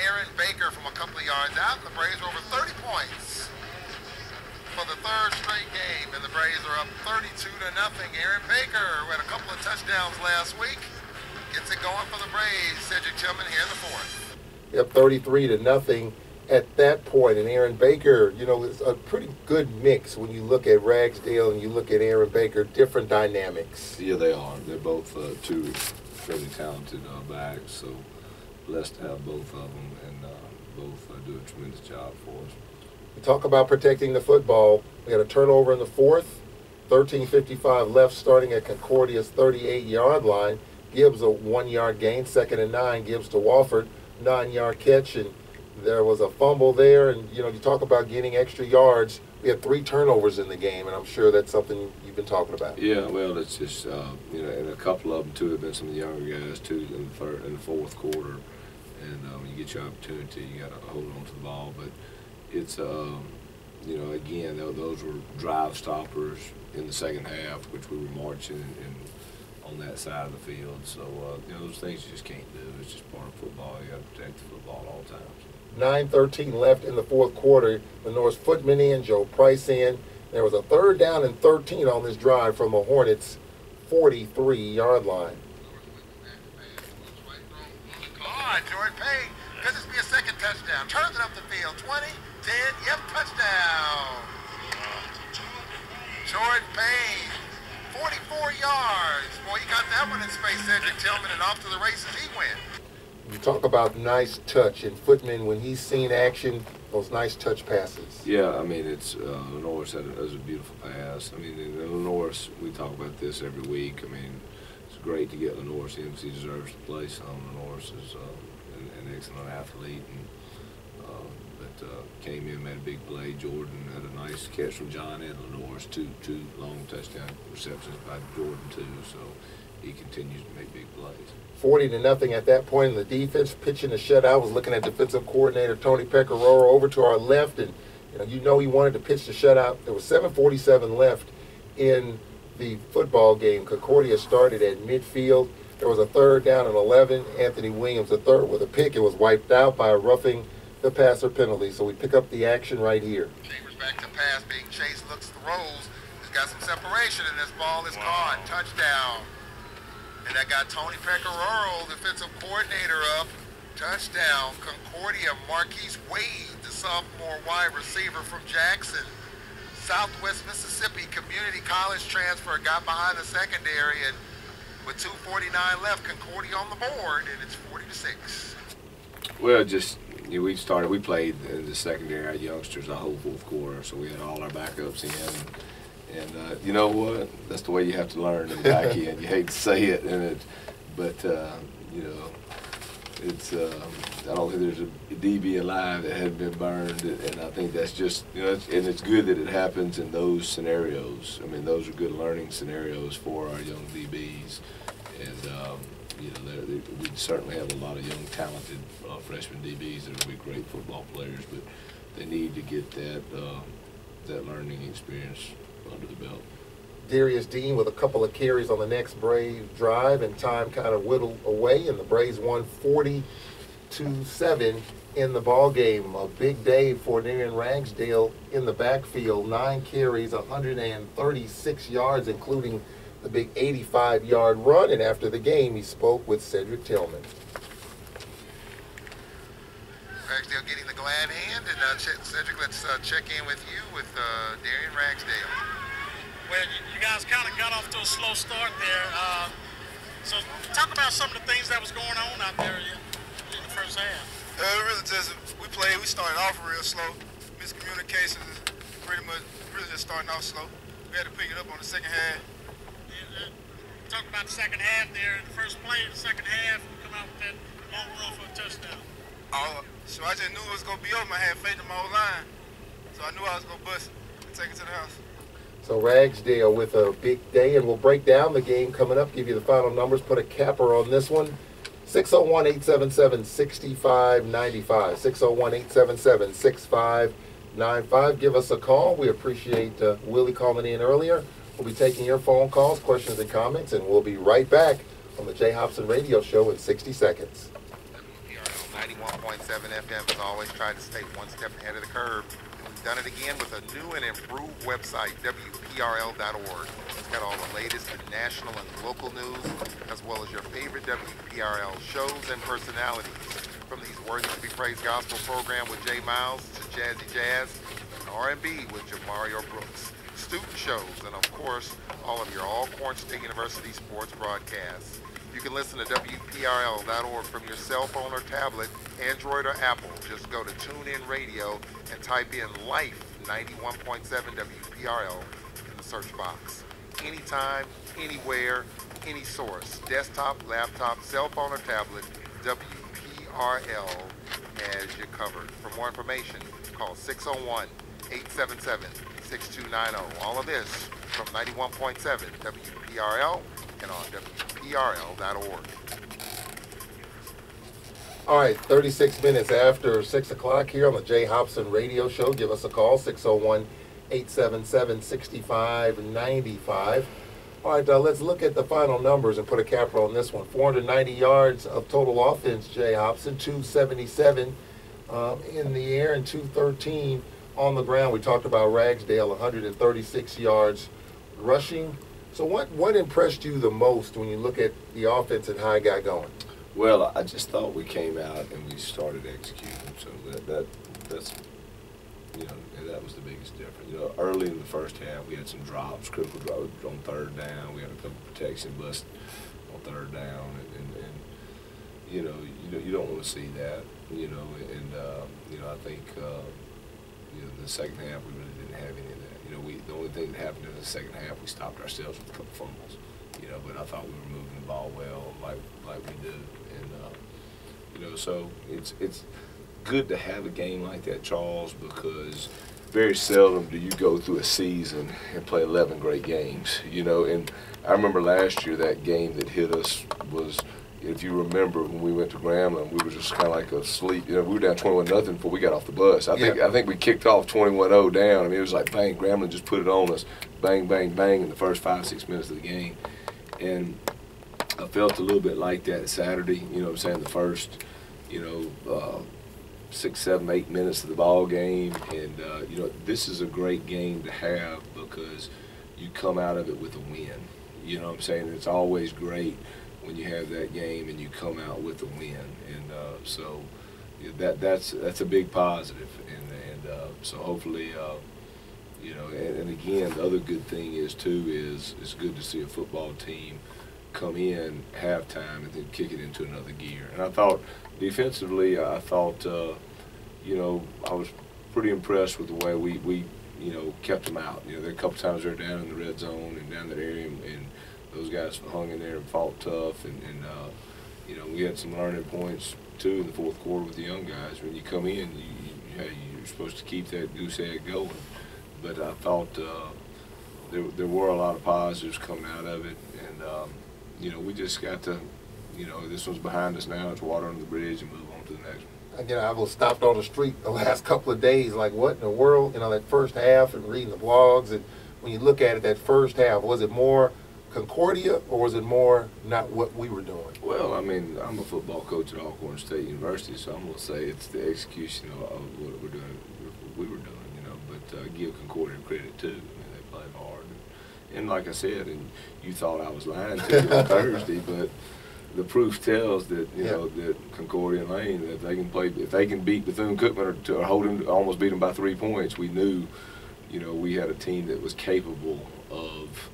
E: Aaron Baker from a couple of yards out, and the Braves are over 30 points for the third straight game, and the Braves are up 32 to nothing. Aaron Baker, who had a couple of touchdowns last week, gets it going for the Braves. Cedric Tillman here in the fourth.
A: Yep, 33 to nothing at that. And Aaron Baker, you know, it's a pretty good mix when you look at Ragsdale and you look at Aaron Baker, different dynamics.
B: Yeah, they are. They're both uh, two fairly talented uh, backs, so blessed to have both of them, and uh, both uh, do a tremendous job for us.
A: We talk about protecting the football. We had a turnover in the fourth, 13.55 left starting at Concordia's 38 yard line. Gibbs a one yard gain, second and nine. Gibbs to Wofford, nine yard catch, and there was a fumble there. And you know, you talk about getting extra yards. We had three turnovers in the game, and I'm sure that's something you've been talking about.
B: Yeah, well, it's just uh, you know, and a couple of them too have been some of the younger guys too in the third, fourth quarter, and when you get your opportunity, you got to hold on to the ball. But it's um, you know, again, those were drive stoppers in the second half, which we were marching and on that side of the field. So uh, you know those things you just can't do. It's just part of football. You got to protect the football at all times.
A: 9.13 left in the fourth quarter. Lenore's Footman in, Joe Price in. There was a third down and 13 on this drive from the Hornets' 43-yard line.
E: on, Jordan Payne. Could this be a second touchdown? Turns it up the field. 20, 10, yep, touchdown. Jordan Payne, 44 yards. Boy, you got that one in space, Cedric Tillman, and off to the races he went.
A: You talk about nice touch and Footman when he's seen action, those nice touch passes.
B: Yeah, I mean it's uh, Norris had a, a beautiful pass. I mean in Norris, we talk about this every week. I mean it's great to get Lenoris in because he deserves to play some. Lenoris is uh, an, an, excellent athlete, and uh, uh, came in, made a big play. Jordan had a nice catch from John and Lenoris, two two long touchdown receptions by Jordan too. So he continues to make big plays.
A: 40 to nothing at that point in the defense, pitching the shutout. I Was looking at defensive coordinator Tony Pecoraro over to our left, and you know, you know he wanted to pitch the shutout. There was 7:47 left in the football game. Concordia started at midfield. There was a third down and 11. Anthony Williams, the third with a pick. It was wiped out by a roughing the passer penalty. So we pick up the action right here.
E: Chambers back to pass, being chased, looks throws. He's got some separation, and this ball is wow. caught. Touchdown. And that got Tony Pecoraro, defensive coordinator, up. Touchdown. Concordia, Marquise Wade, the sophomore wide receiver from Jackson. Southwest Mississippi Community College transfer got behind the secondary and with 249 left, Concordia on the board, and it's 40 to 6.
B: Well, just you know, we started, we played in the secondary, our youngsters, the whole fourth quarter, so we had all our backups in. And uh, you know what? That's the way you have to learn in the back end. You hate to say it, and it, but uh, you know, it's. Um, I don't think there's a DB alive that hadn't been burned, and I think that's just you know, it's, and it's good that it happens in those scenarios. I mean, those are good learning scenarios for our young DBs, and um, you know, they're, they, we certainly have a lot of young, talented uh, freshman DBs that will be great football players, but they need to get that uh, that learning experience under the belt.
A: Darius Dean with a couple of carries on the next Brave drive, and time kind of whittled away, and the Braves won 40 to 7 in the ball game. A big day for Darren Ragsdale in the backfield. Nine carries, 136 yards, including the big 85 yard run. And after the game, he spoke with Cedric Tillman.
E: Ragsdale getting the glad hand, and uh, Cedric, let's uh, check in with you with uh, Darian Ragsdale.
K: Well, you guys kind of got off to a slow start there. Uh, so talk about some of the things that was going on out there in the first half.
L: Uh, really just, we played, we started off real slow. Miscommunication is pretty much really just starting off slow. We had to pick it up on the second half.
K: Yeah, uh, talk about the second half there. The first play in the second half, come out with that long run for a touchdown.
L: Oh, so I just knew it was to be over. I had faith in my old line. So I knew I was to bust and take it to the house.
A: So Ragsdale with a big day, and we'll break down the game coming up, give you the final numbers, put a capper on this one. 601-877-6595. 601-877-6595. Give us a call. We appreciate uh, Willie calling in earlier. We'll be taking your phone calls, questions, and comments, and we'll be right back on the Jay Hopson Radio Show in 60 seconds.
E: WPRL 91.7 FM has always tried to stay one step ahead of the curve We've done it again with a new and improved website, WPRL.org. It's got all the latest in national and local news, as well as your favorite WPRL shows and personalities. From these Worthy to be Praised gospel program with Jay Miles to Jazzy Jazz and R&B with Jamario Brooks, student shows, and of course, all of your Alcorn State University sports broadcasts. You can listen to WPRL.org from your cell phone or tablet, Android or Apple. Just go to TuneIn Radio and type in Life 91.7 WPRL in the search box. Anytime, anywhere, any source. Desktop, laptop, cell phone or tablet, WPRL has you covered. For more information, call 601 877 6290. All of this from 91.7 WPRL on WPRL.org.
A: All right, 36 minutes after 6 o'clock here on the Jay Hopson Radio Show. Give us a call, 601 877 6595. All right, uh, let's look at the final numbers and put a capper on this one. 490 yards of total offense, Jay Hopson, 277 um, in the air and 213 on the ground. We talked about Ragsdale, 136 yards rushing. So what, what impressed you the most when you look at the offense and how it got going?
B: Well, I just thought we came out and we started executing. So that, that that's you know that was the biggest difference. You know, early in the first half we had some drops, critical drops on third down. We had a couple protection busts on third down, and, and, and you know you don't, you don't want to see that. You know, and uh, you know I think uh, you know the second half we really didn't have any of. You know, we the only thing that happened in the second half we stopped ourselves with a couple fumbles. You know, but I thought we were moving the ball well, like like we do, and uh, you know, so it's it's good to have a game like that, Charles, because very seldom do you go through a season and play 11 great games, you know. And I remember last year that game that hit us was, if you remember, when we went to Grambling, we were just kind of like asleep. You know, we were down 21 nothing before we got off the bus. I think
A: Yeah.
B: I think we kicked off 21-0 down. I mean, it was like bang, Grambling just put it on us, bang, bang, bang in the first five six minutes of the game, and I felt a little bit like that Saturday. You know, what I'm saying the first, you know. Uh, six, seven, eight minutes of the ball game, and uh, you know this is a great game to have because you come out of it with a win. You know what I'm saying? It's always great when you have that game and you come out with a win, and uh, so that that's that's a big positive, and and uh, so hopefully. Uh, you know, and, and again, the other good thing is too is it's good to see a football team come in halftime and then kick it into another gear. And I thought defensively, I thought, uh, you know, I was pretty impressed with the way we, we you know, kept them out. You know, there were a couple times they're down in the red zone and down that area, and, and those guys hung in there and fought tough. And, and uh, you know, we had some learning points too in the fourth quarter with the young guys. When you come in, you, you, you're supposed to keep that goose egg going. But I thought uh, there, there were a lot of positives coming out of it, and um, you know, we just got to, you know, this one's behind us now. It's water under the bridge and move on to the next one.
A: Again, I was stopped on the street the last couple of days, like what in the world? You know, that first half and reading the blogs, and when you look at it, that first half, was it more Concordia or was it more not what we were doing?
B: Well, I mean, I'm a football coach at Alcorn State University, so I'm gonna say it's the execution of, of what we're doing, what we were doing, you know. But uh, give Concordia credit too. I mean, they played hard, and, and like I said, and you thought I was lying to you on Thursday, but the proof tells that you know that Concordia and Lane that they can play if they can beat Bethune Cookman or, to, or hold them almost beat them by three points. We knew, you know, we had a team that was capable of,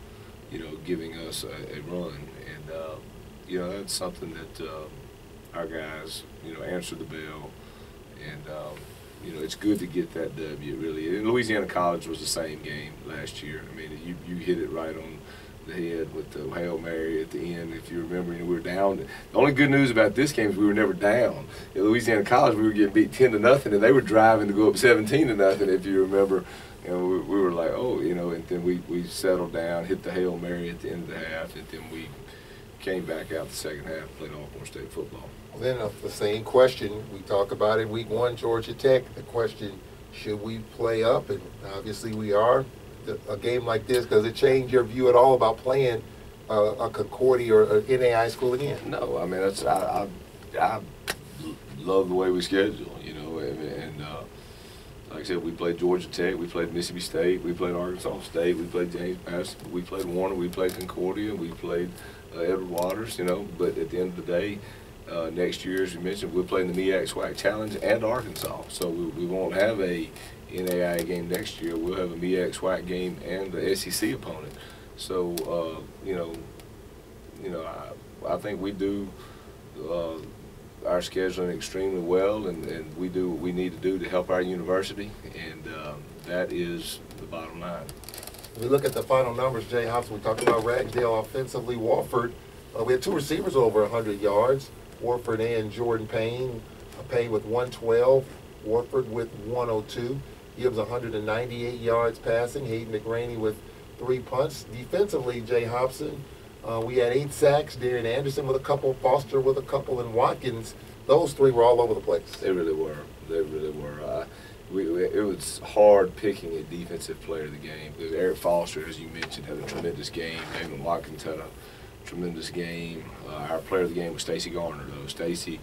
B: you know, giving us a, a run, and uh, you know that's something that uh, our guys, you know, answered the bell, and um, you know it's good to get that W. Really, and Louisiana College was the same game last year. I mean, you you hit it right on the head with the Hail Mary at the end. If you remember, you know, we were down. The only good news about this game is we were never down. At Louisiana College, we were getting beat 10 to nothing, and they were driving to go up 17 to nothing, if you remember. And we, we were like, oh, then we, we settled down, hit the Hail Mary at the end of the half, and then we came back out the second half, played Alcorn State football.
A: Well, then uh, the same question, we talk about it week one, Georgia Tech, the question, should we play up? And obviously we are. The- A game like this, does it change your view at all about playing uh, a Concordia or an NAI school again?
B: No, I mean that's I, I, I love the way we schedule, you know, and, and uh, like I said, we played Georgia Tech, we played Mississippi State, we played Arkansas State, we played James Madison, we played Warner, we played Concordia, we played uh, Edward Waters, you know. But at the end of the day, uh, next year, as you mentioned, we're playing the MEAC SWAC Challenge and Arkansas, so we, we won't have a NAI game next year. We'll have a MEAC SWAC game and the SEC opponent. So uh, you know, you know, I, I think we do uh, our scheduling extremely well, and, and we do what we need to do to help our university, and um, that is the bottom line.
A: If we look at the final numbers, Jay Hopson, we talked about Ragsdale offensively. Wofford, uh, we had two receivers over 100 yards. Warford and Jordan Payne. Uh, Payne with 112, Warford with 102. Gibbs 198 yards passing. Hayden McRaney with three punts. Defensively, Jay Hopson, uh, we had eight sacks. Darian Anderson with a couple, Foster with a couple, and Watkins. Those three were all over the place.
B: They really were. They really were. Uh, we, we, it was hard picking a defensive player of the game because Eric Foster, as you mentioned, had a tremendous game. Damon Watkins had a tremendous game. Uh, our player of the game was Stacy Garner, though. Stacy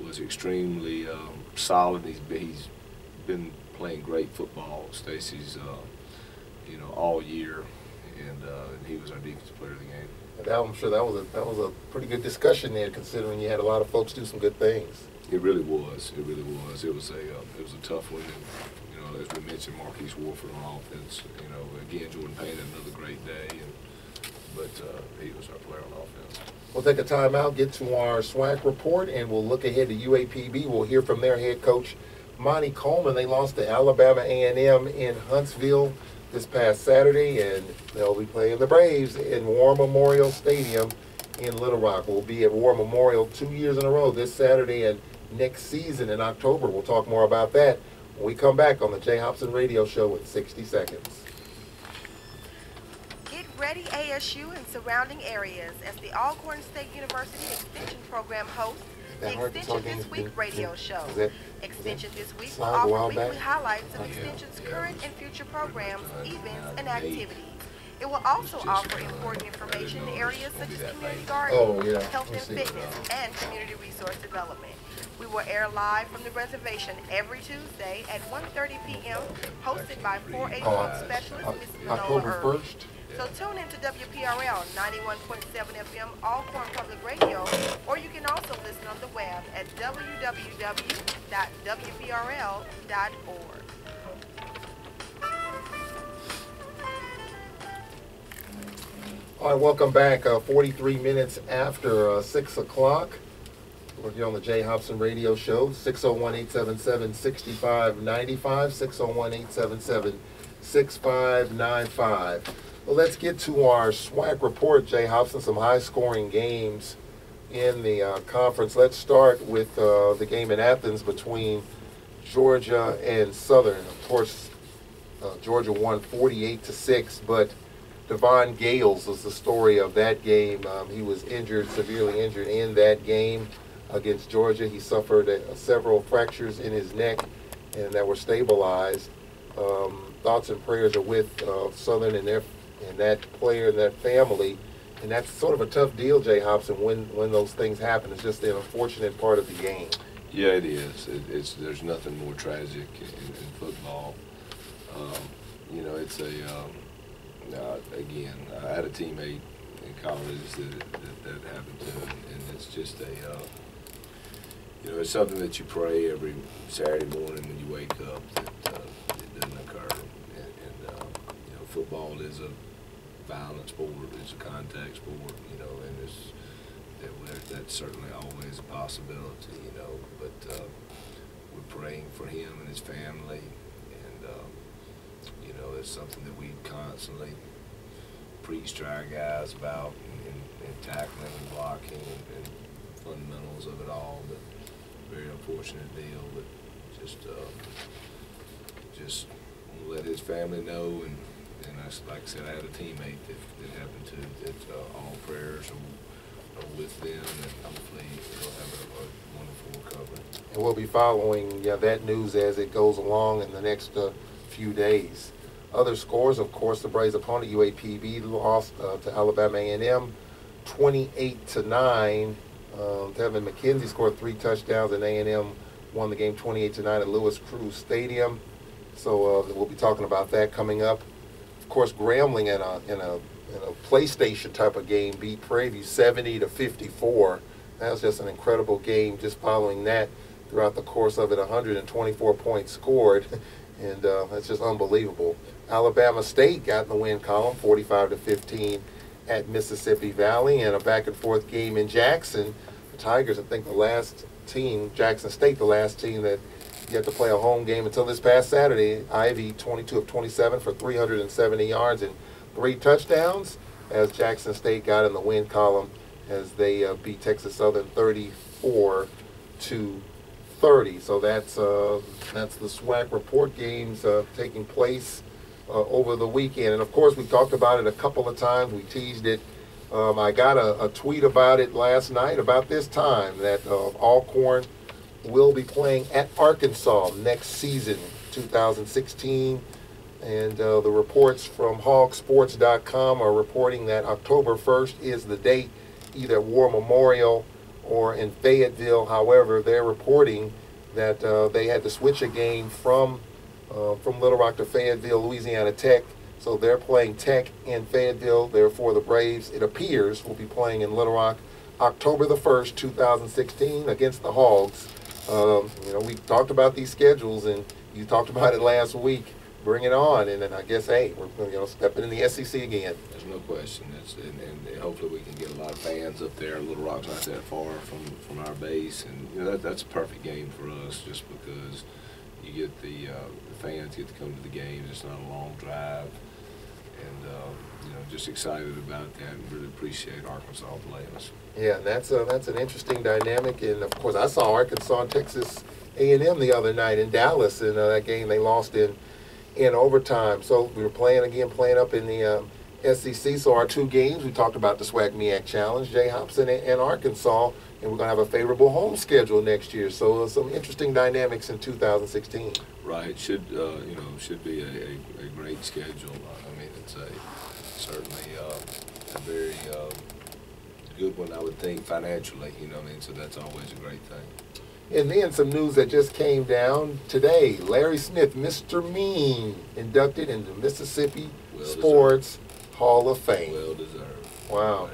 B: was extremely um, solid. He's he's been playing great football. Stacy's, uh, you know, all year, and, uh, and he was our defensive player of the game.
A: That, I'm sure that was a that was a pretty good discussion there, considering you had a lot of folks do some good things.
B: It really was. It really was. It was a uh, it was a tough one. And, you know, as we mentioned, Marquise Warford on offense. You know, again, Jordan Payne had another great day, and but uh, he was our player on offense.
A: We'll take a timeout, get to our SWAC report, and we'll look ahead to UAPB. We'll hear from their head coach, Monty Coleman. They lost to Alabama A&M in Huntsville this past Saturday, and they'll be playing the Braves in War Memorial Stadium in Little Rock. We'll be at War Memorial two years in a row this Saturday and next season in October. We'll talk more about that when we come back on the Jay Hopson Radio Show in 60 seconds.
M: Get ready ASU and surrounding areas as the Alcorn State University Extension Program hosts the Extension This Week radio show. Extension This Week will offer weekly highlights of Extension's current and future programs, events, and activities. It will also offer important information in areas such as community gardening,
A: Oh, yeah.
M: health and
A: Let's see.
M: fitness, and community resource development. We will air live from the reservation every Tuesday at 1.30 p.m., hosted by 481
A: Oh,
M: specialist
A: uh,
M: Mrs. Manola
A: October
M: Irving.
A: 1st?
M: So tune in to WPRL 91.7 FM Alcorn Public Radio, or you can also listen on the web at www.wprl.org.
A: All right, welcome back. Uh, 43 minutes after uh, 6 o'clock. We're here on the Jay Hopson Radio Show, 601-877-6595, 601-877-6595. Well, let's get to our SWAC report, Jay Hopson, some high-scoring games in the uh, conference. Let's start with uh, the game in Athens between Georgia and Southern. Of course, uh, Georgia won 48 to 6, but Devon Gales was the story of that game. Um, he was injured, severely injured in that game against Georgia. He suffered uh, several fractures in his neck and that were stabilized. Um, thoughts and prayers are with uh, Southern and their and that player and that family. And that's sort of a tough deal, Jay Hopson, when, when those things happen. It's just an unfortunate part of the game.
B: Yeah, it is. It, it's there's nothing more tragic in, in football. Um, you know, it's a um, uh, again. I had a teammate in college that that, that happened to, him, and it's just a uh, you know, it's something that you pray every Saturday morning when you wake up that uh, it doesn't occur. And, and uh, you know, football is a violent sport. It's a contact sport. You know, and it's that that's certainly always a possibility. You know, but uh, we're praying for him and his family, and um, you know, it's something that we constantly preach to our guys about and, and, and tackling and blocking and, and fundamentals of it all. But very unfortunate deal. But just uh, just let his family know and. And I, like I said, I had a teammate that, that happened to, that uh, all prayers are, are with them, and hopefully they'll have a, a wonderful recovery.
A: And we'll be following yeah, that news as it goes along in the next uh, few days. Other scores, of course, the Braves opponent UAPB lost uh, to Alabama A&M, 28 to nine. Um, Devin McKenzie scored three touchdowns, and A&M won the game 28 to nine at Louis Crews Stadium. So uh, we'll be talking about that coming up. Of course, Grambling in a in a in a PlayStation type of game beat Prairie View 70 to 54. That was just an incredible game. Just following that throughout the course of it, 124 points scored, and uh, that's just unbelievable. Alabama State got in the win column, 45 to 15 at Mississippi Valley, and a back and forth game in Jackson. The Tigers, I think, the last team, Jackson State, the last team that yet to play a home game until this past Saturday. Ivy 22 of 27 for 370 yards and three touchdowns as Jackson State got in the win column as they uh, beat Texas Southern 34 to 30. So that's uh, that's the SWAC report games uh, taking place uh, over the weekend. And of course, we talked about it a couple of times. We teased it. Um, I got a, a tweet about it last night about this time that uh, Alcorn will be playing at Arkansas next season 2016. And uh, the reports from hogsports.com are reporting that October 1st is the date, either War Memorial or in Fayetteville. However, they're reporting that uh, they had to switch a game from uh, from Little Rock to Fayetteville, Louisiana Tech. So they're playing Tech in Fayetteville. Therefore, the Braves, it appears, will be playing in Little Rock October the 1st, 2016, against the Hogs. Um, you know, we talked about these schedules, and you talked about it last week bring it on. And then I guess, hey, we're gonna you know stepping in the SEC again.
B: There's no question. It's, and, and, hopefully we can get a lot of fans up there. Little Rock's not that far from, from our base, and you know that, that's a perfect game for us just because you get the, uh, the fans get to come to the games. It's not a long drive, and know just excited about that and really appreciate Arkansas playing us.
A: Yeah, that's a, that's an interesting dynamic, and of course I saw Arkansas and Texas A&M the other night in Dallas, and uh, that game they lost in in overtime. So we were playing again, playing up in the um, SEC. So our two games, we talked about the SWAC MEAC Challenge, Jay Hopson and, and, Arkansas, and we're going to have a favorable home schedule next year. So uh, some interesting dynamics in 2016.
B: Right, should uh, you know should be a, a, a great schedule. I mean, it's a certainly uh, a very um, good one, I would think, financially. You know, what I mean, so that's always a great thing.
A: And then some news that just came down today. Larry Smith, Mr. Mean, inducted into Mississippi well Sports. Hall of Fame.
B: Well deserved.
A: Wow.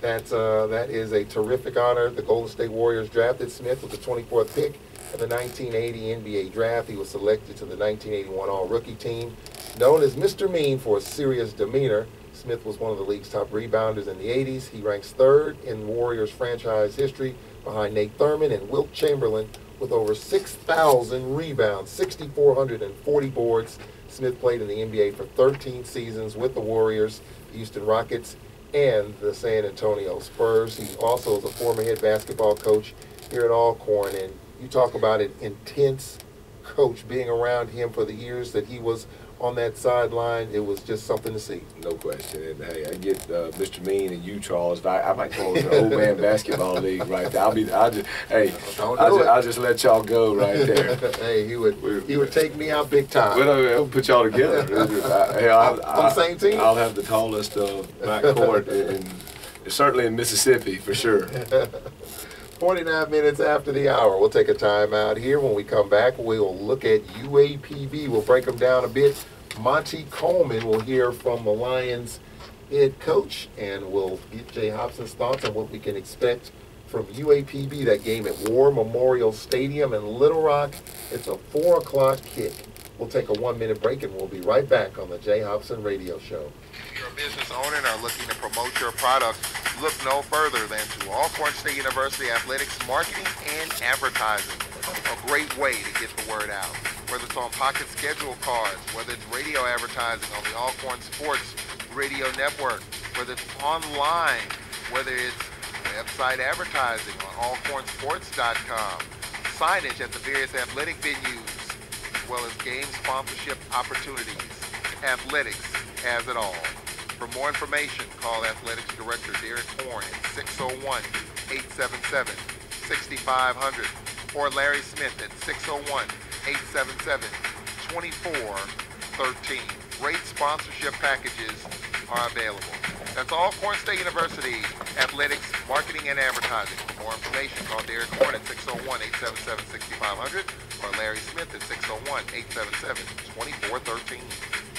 A: That's, uh, that is a terrific honor. The Golden State Warriors drafted Smith with the 24th pick of the 1980 NBA draft. He was selected to the 1981 All-Rookie team. Known as Mr. Mean for a serious demeanor, Smith was one of the league's top rebounders in the 80s. He ranks third in Warriors franchise history behind Nate Thurmond and Wilt Chamberlain with over 6,000 rebounds, 6,440 boards. Smith played in the NBA for 13 seasons with the Warriors, the Houston Rockets, and the San Antonio Spurs. He also is a former head basketball coach here at Alcorn. And you talk about an intense coach being around him for the years that he was on that sideline, it was just something to see.
B: No question. And hey, I get uh, Mr. Mean and you, Charles. I, I might call it an old man basketball league right there. I'll be. I'll just. Hey, I'll just, I'll just, let y'all go right there.
A: hey, he would. he would take me out big time.
B: Well, I'll put y'all together. I, hey,
A: I'll, on the same team.
B: I'll have the tallest uh, backcourt in, certainly in Mississippi for sure.
A: 29 minutes after the hour. We'll take a time out here. When we come back, we'll look at UAPB. We'll break them down a bit. Monty Coleman will hear from the Lions head coach, and we'll get Jay Hopson's thoughts on what we can expect from UAPB, that game at War Memorial Stadium in Little Rock. It's a 4 o'clock kick. We'll take a one-minute break, and we'll be right back on the Jay Hopson Radio Show.
E: If you're a business owner and are looking to promote your product, look no further than to Alcorn State University Athletics Marketing and Advertising. A great way to get the word out. Whether it's on pocket schedule cards, whether it's radio advertising on the Alcorn Sports Radio Network, whether it's online, whether it's website advertising on alcornsports.com, signage at the various athletic venues, as well as game sponsorship opportunities. Athletics has it all. For more information, call Athletics Director Derek Horne at 601-877-6500 or Larry Smith at 601-877-2413. Great sponsorship packages are available. That's all Corn State University Athletics, Marketing, and Advertising. For more information, call Derek Horne at 601-877-6500 or Larry Smith at 601-877-2413.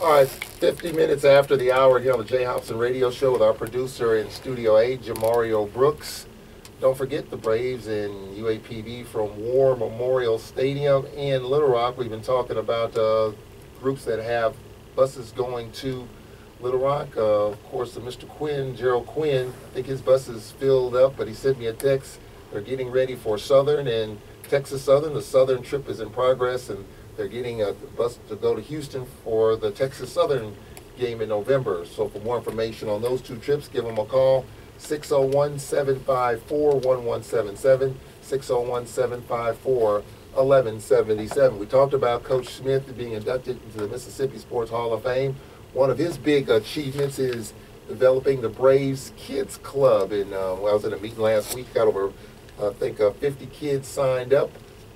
A: All right, 50 minutes after the hour here on the Jay Hopson Radio Show with our producer in Studio A, Jamario Brooks. Don't forget the Braves and UAPB from War Memorial Stadium in Little Rock. We've been talking about uh, groups that have buses going to Little Rock. Uh, of course, uh, Mr. Quinn, Gerald Quinn, I think his bus is filled up, but he sent me a text. They're getting ready for Southern and Texas Southern. The Southern trip is in progress, and they're getting a bus to go to Houston for the Texas Southern game in November. So for more information on those two trips, give them a call, 601-754-1177, 601-754-1177. We talked about Coach Smith being inducted into the Mississippi Sports Hall of Fame. One of his big achievements is developing the Braves Kids Club. And uh, I was in a meeting last week, got over, I think, uh, 50 kids signed up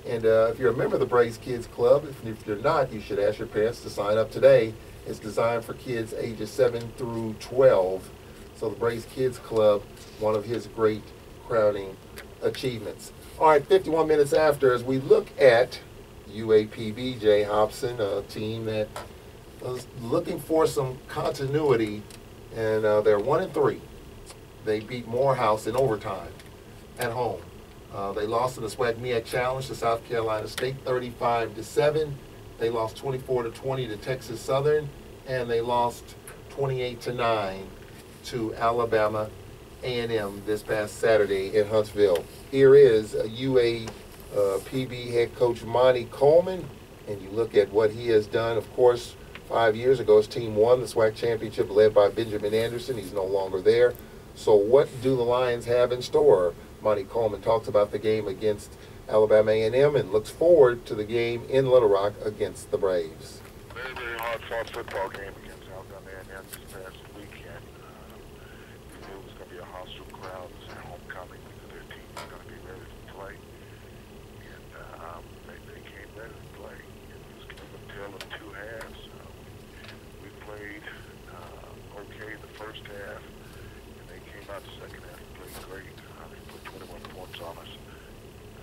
A: And uh, if you're a member of the Braves Kids Club, if, you're not, you should ask your parents to sign up today. It's designed for kids ages 7 through 12. So the Braves Kids Club, one of his great crowning achievements. All right, 51 minutes after, as we look at UAPB, Jay Hopson, a team that was looking for some continuity, and uh, they're one and three. They beat Morehouse in overtime at home. Uh, they lost in the SWAC MEAC Challenge to South Carolina State 35 to 7. They lost 24 to 20 to Texas Southern, and they lost 28 to 9 to Alabama A&M this past Saturday in Huntsville. Here is UA uh, PB head coach Monty Coleman, and you look at what he has done. Of course, five years ago, his team won the SWAC championship led by Benjamin Anderson. He's no longer there. So what do the Lions have in store? Monty Coleman talks about the game against Alabama A&M and looks forward to the game in Little Rock against the Braves.
N: Very, very hard-fought football game against Alabama A&M this past weekend. Uh, we knew it was going to be a hostile crowd. It was homecoming. Their team was going to be ready to play. And um, they, they came ready to play. It was kind of a tale of two halves. Uh, we, we played uh, okay the first half, and they came out the second half and played great. Uh, they put 21 points on us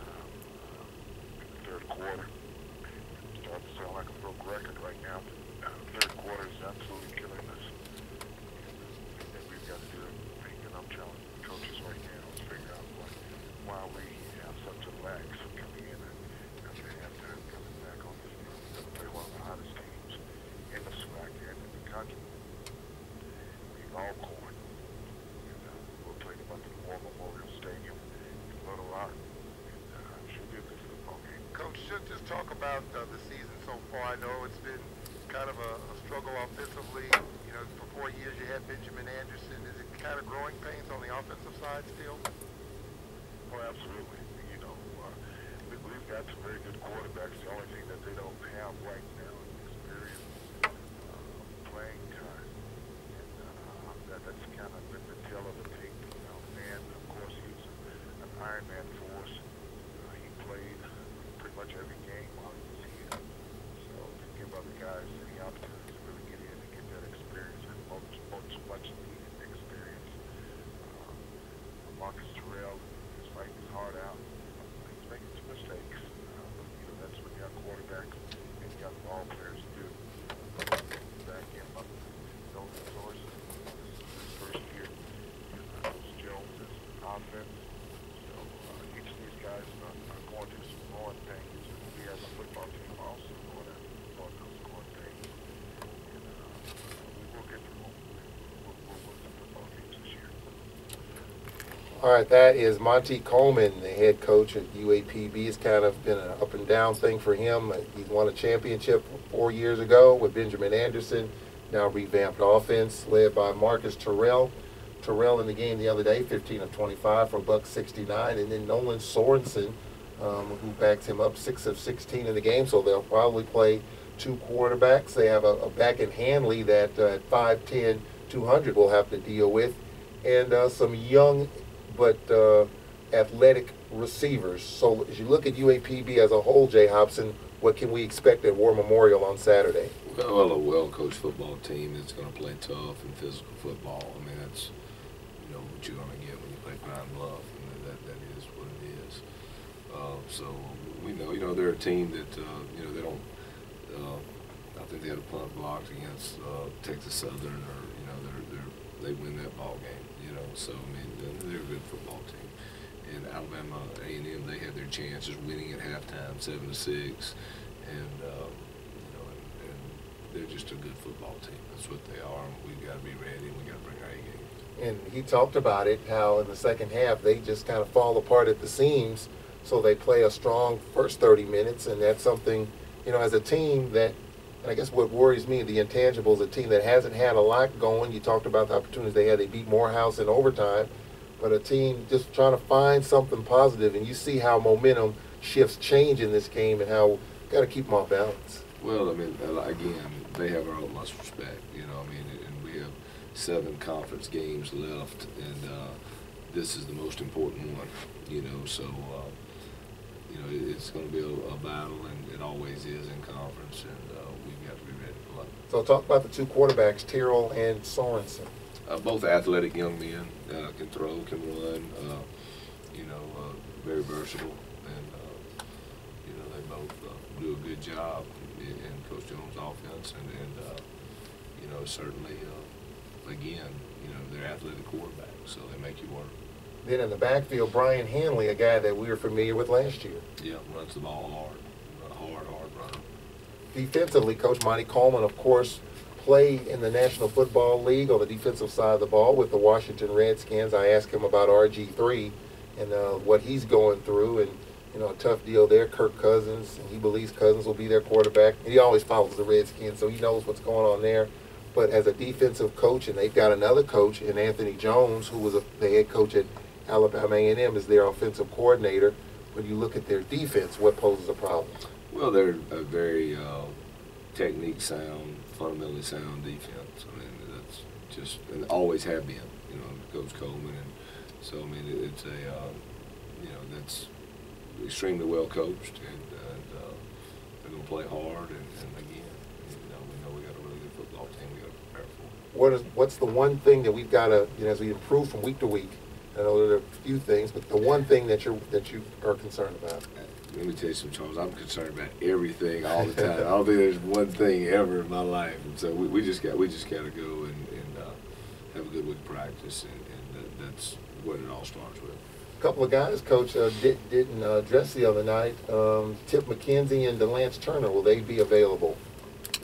N: um, uh, in the third quarter. It's starting to sound like a broke record right now. But, uh, third quarter is absolutely killing us. And that we've got to do it. And I'm telling coaches right now is figure out what, why we have such a lax coming in and after halftime coming back on this field. We're going to play one of the hottest teams in the SWAC and in the country. We've all corn. And uh, we'll play them up at War Memorial Stadium in Little Rock. And uh, it should be a good football game.
E: Coach, just, just talk about uh, the season so far. I know it's been kind of a, a struggle offensively. You know, for four years you had Benjamin Anderson. Is it kind of growing pains on the offensive side still?
N: Oh, absolutely. You know, uh, we, we've got some very good quarterbacks. The only thing that they don't have right now is experience, uh, playing time. And uh, that, that's kind of been the tale of the tape. You know, man, of course, he's an Iron Man for us. Uh, he played pretty much every game while he was here. So to give other guys any opportunity to really get in and get that experience and much, much, much needed experience. Uh, Marcus Terrell is fighting his heart out. He's making some mistakes. Uh, but, you know, that's what young quarterbacks and young ball players do. Back in up those resources. This is his first year. Uh, Coach Jones is offense. So uh, each of these guys are, are going through some growing pains. We as a football team are also going to going through some growing pains. And uh, we will get through them. We'll, we'll win some football games this year.
A: All right, that is Monty Coleman, the head coach at UAPB. It's kind of been an up and down thing for him. He won a championship four years ago with Benjamin Anderson. Now revamped offense led by Marcus Terrell. Terrell in the game the other day, 15 of 25 for buck 69, and then Nolan Sorensen, um, who backs him up, six of 16 in the game. So they'll probably play two quarterbacks. They have a, a back in Hanley that uh, at 5'10", 200 will have to deal with, and uh, some young but uh, athletic receivers. So as you look at UAPB as a whole, Jay Hopson, what can we expect at War Memorial on Saturday?
B: Well, a well-coached football team that's going to play tough and physical football. I mean, that's you know what you're going to get when you play Pine Bluff. I mean, that that is what it is. Uh, so we know, you know, they're a team that uh, you know they don't. Uh, I think they had a punt blocked against uh, Texas Southern, or you know, they're they're they win that ball game. So I mean, they're a good football team. And Alabama A&M, they had their chances, winning at halftime, seven to six, and um, you know, and, and they're just a good football team. That's what they are. We've got to be ready, and we got to bring our A game.
A: And he talked about it, how in the second half they just kind of fall apart at the seams. So they play a strong first 30 minutes, and that's something, you know, as a team that, and I guess what worries me, the intangibles, a team that hasn't had a lot going. You talked about the opportunities they had. They beat Morehouse in overtime, but a team just trying to find something positive, and you see how momentum shifts change in this game, and how got to keep them off balance.
B: Well, I mean, uh, again, they have our utmost respect. You know, I mean, and we have seven conference games left, and uh, this is the most important one. You know, so uh, you know, it's going to be a, a, battle, and it always is in conference, and uh, we've got to be ready to play.
A: So talk about the two quarterbacks, Terrell and Sorensen.
B: Uh, both athletic young men, uh, can throw, can run, uh, you know, uh, very versatile, and uh, you know they both do a good job in, in Coach Jones' offense, and, and you know certainly, again, you know they're athletic quarterbacks, so they make you work.
A: Then in the backfield, Brian Hanley, a guy that we were familiar with last year.
B: Yeah, runs the ball hard, hard, hard runner.
A: Defensively, Coach Monty Coleman, of course, played in the National Football League on the defensive side of the ball with the Washington Redskins. I asked him about RG3 and uh, what he's going through, and you know, a tough deal there. Kirk Cousins, he believes Cousins will be their quarterback. And he always follows the Redskins, so he knows what's going on there. But as a defensive coach, and they've got another coach in Anthony Jones, who was a, the head coach at Alabama A&M, is their offensive coordinator. When you look at their defense, what poses a problem?
B: Well, they're a very uh, technique sound, fundamentally sound defense. I mean, that's just and always have been. You know, Coach Coleman, and so I mean, it, it's a uh, you know that's extremely well coached, and, and uh, they're going to play hard. And, and again, you know, we know we got a really good football team. We got to prepare for.
A: What is what's the one thing that we've got to you know as we improve from week to week? I know there are a few things, but the one thing that you that you are concerned about
B: let me tell you something, Charles. I'm concerned about everything all the time. I don't think there's one thing ever in my life, and so we, we just got we just got to go and, and uh, have a good week of practice, and, and that, that's what it all starts with.
A: A couple of guys, Coach, uh, did, didn't uh, address the other night. Um, Tip McKenzie and Delance Turner, will they be available?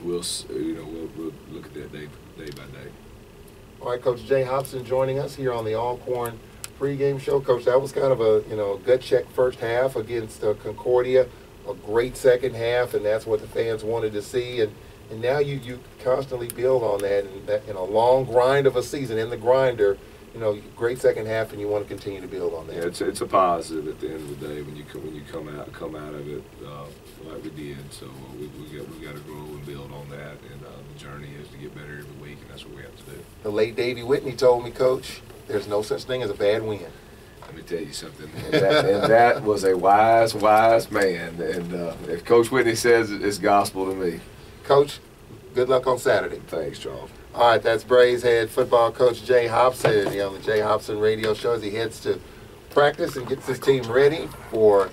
B: We'll you know we'll, we'll look at that day day by day.
A: All right, Coach Jay Hopson joining us here on the Alcorn pregame show, Coach. That was kind of a you know gut check first half against uh, Concordia, a great second half, and that's what the fans wanted to see. And and now you you constantly build on that, and that in a long grind of a season in the grinder. You know, great second half, and you want to continue to build on that.
B: Yeah, it's a, it's a positive at the end of the day when you come when you come out come out of it uh, like we did. So uh, we we got we got to grow and build on that, and uh, the journey is to get better every week, and that's what we have to do.
A: The late Davey Whitney told me, Coach, there's no such thing as a bad win.
B: Let me tell you something. And that, and that was a wise, wise man. And uh, if Coach Whitney says it, it's gospel to me.
A: Coach, good luck on Saturday.
B: Thanks, Charles.
A: All right, that's Braves head football coach Jay Hopson on the Jay Hopson radio show as he heads to practice and gets his team ready for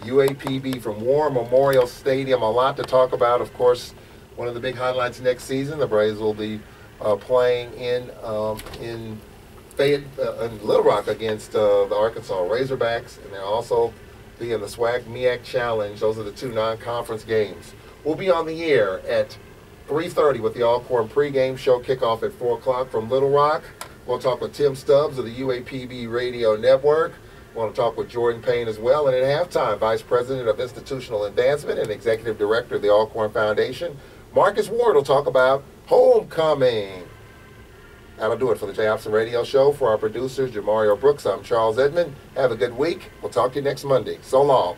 A: UAPB from War Memorial Stadium. A lot to talk about, of course. One of the big highlights next season, the Braves will be uh, playing in um, in Fayette uh, in Little Rock against uh, the Arkansas Razorbacks, and they're also be in the SWAC MEAC Challenge. Those are the two non-conference games. We'll be on the air at 3.30 with the Alcorn pregame show kickoff at 4 o'clock from Little Rock. We'll talk with Tim Stubbs of the UAPB Radio Network. we want to talk with Jordan Payne as well. And at halftime, Vice President of Institutional Advancement and Executive Director of the Alcorn Foundation, Marcus Ward will talk about homecoming. That'll do it for the Jay Hopson Radio Show. For our producers, Jamario Brooks, I'm Charles Edmond. Have a good week. We'll talk to you next Monday. So long.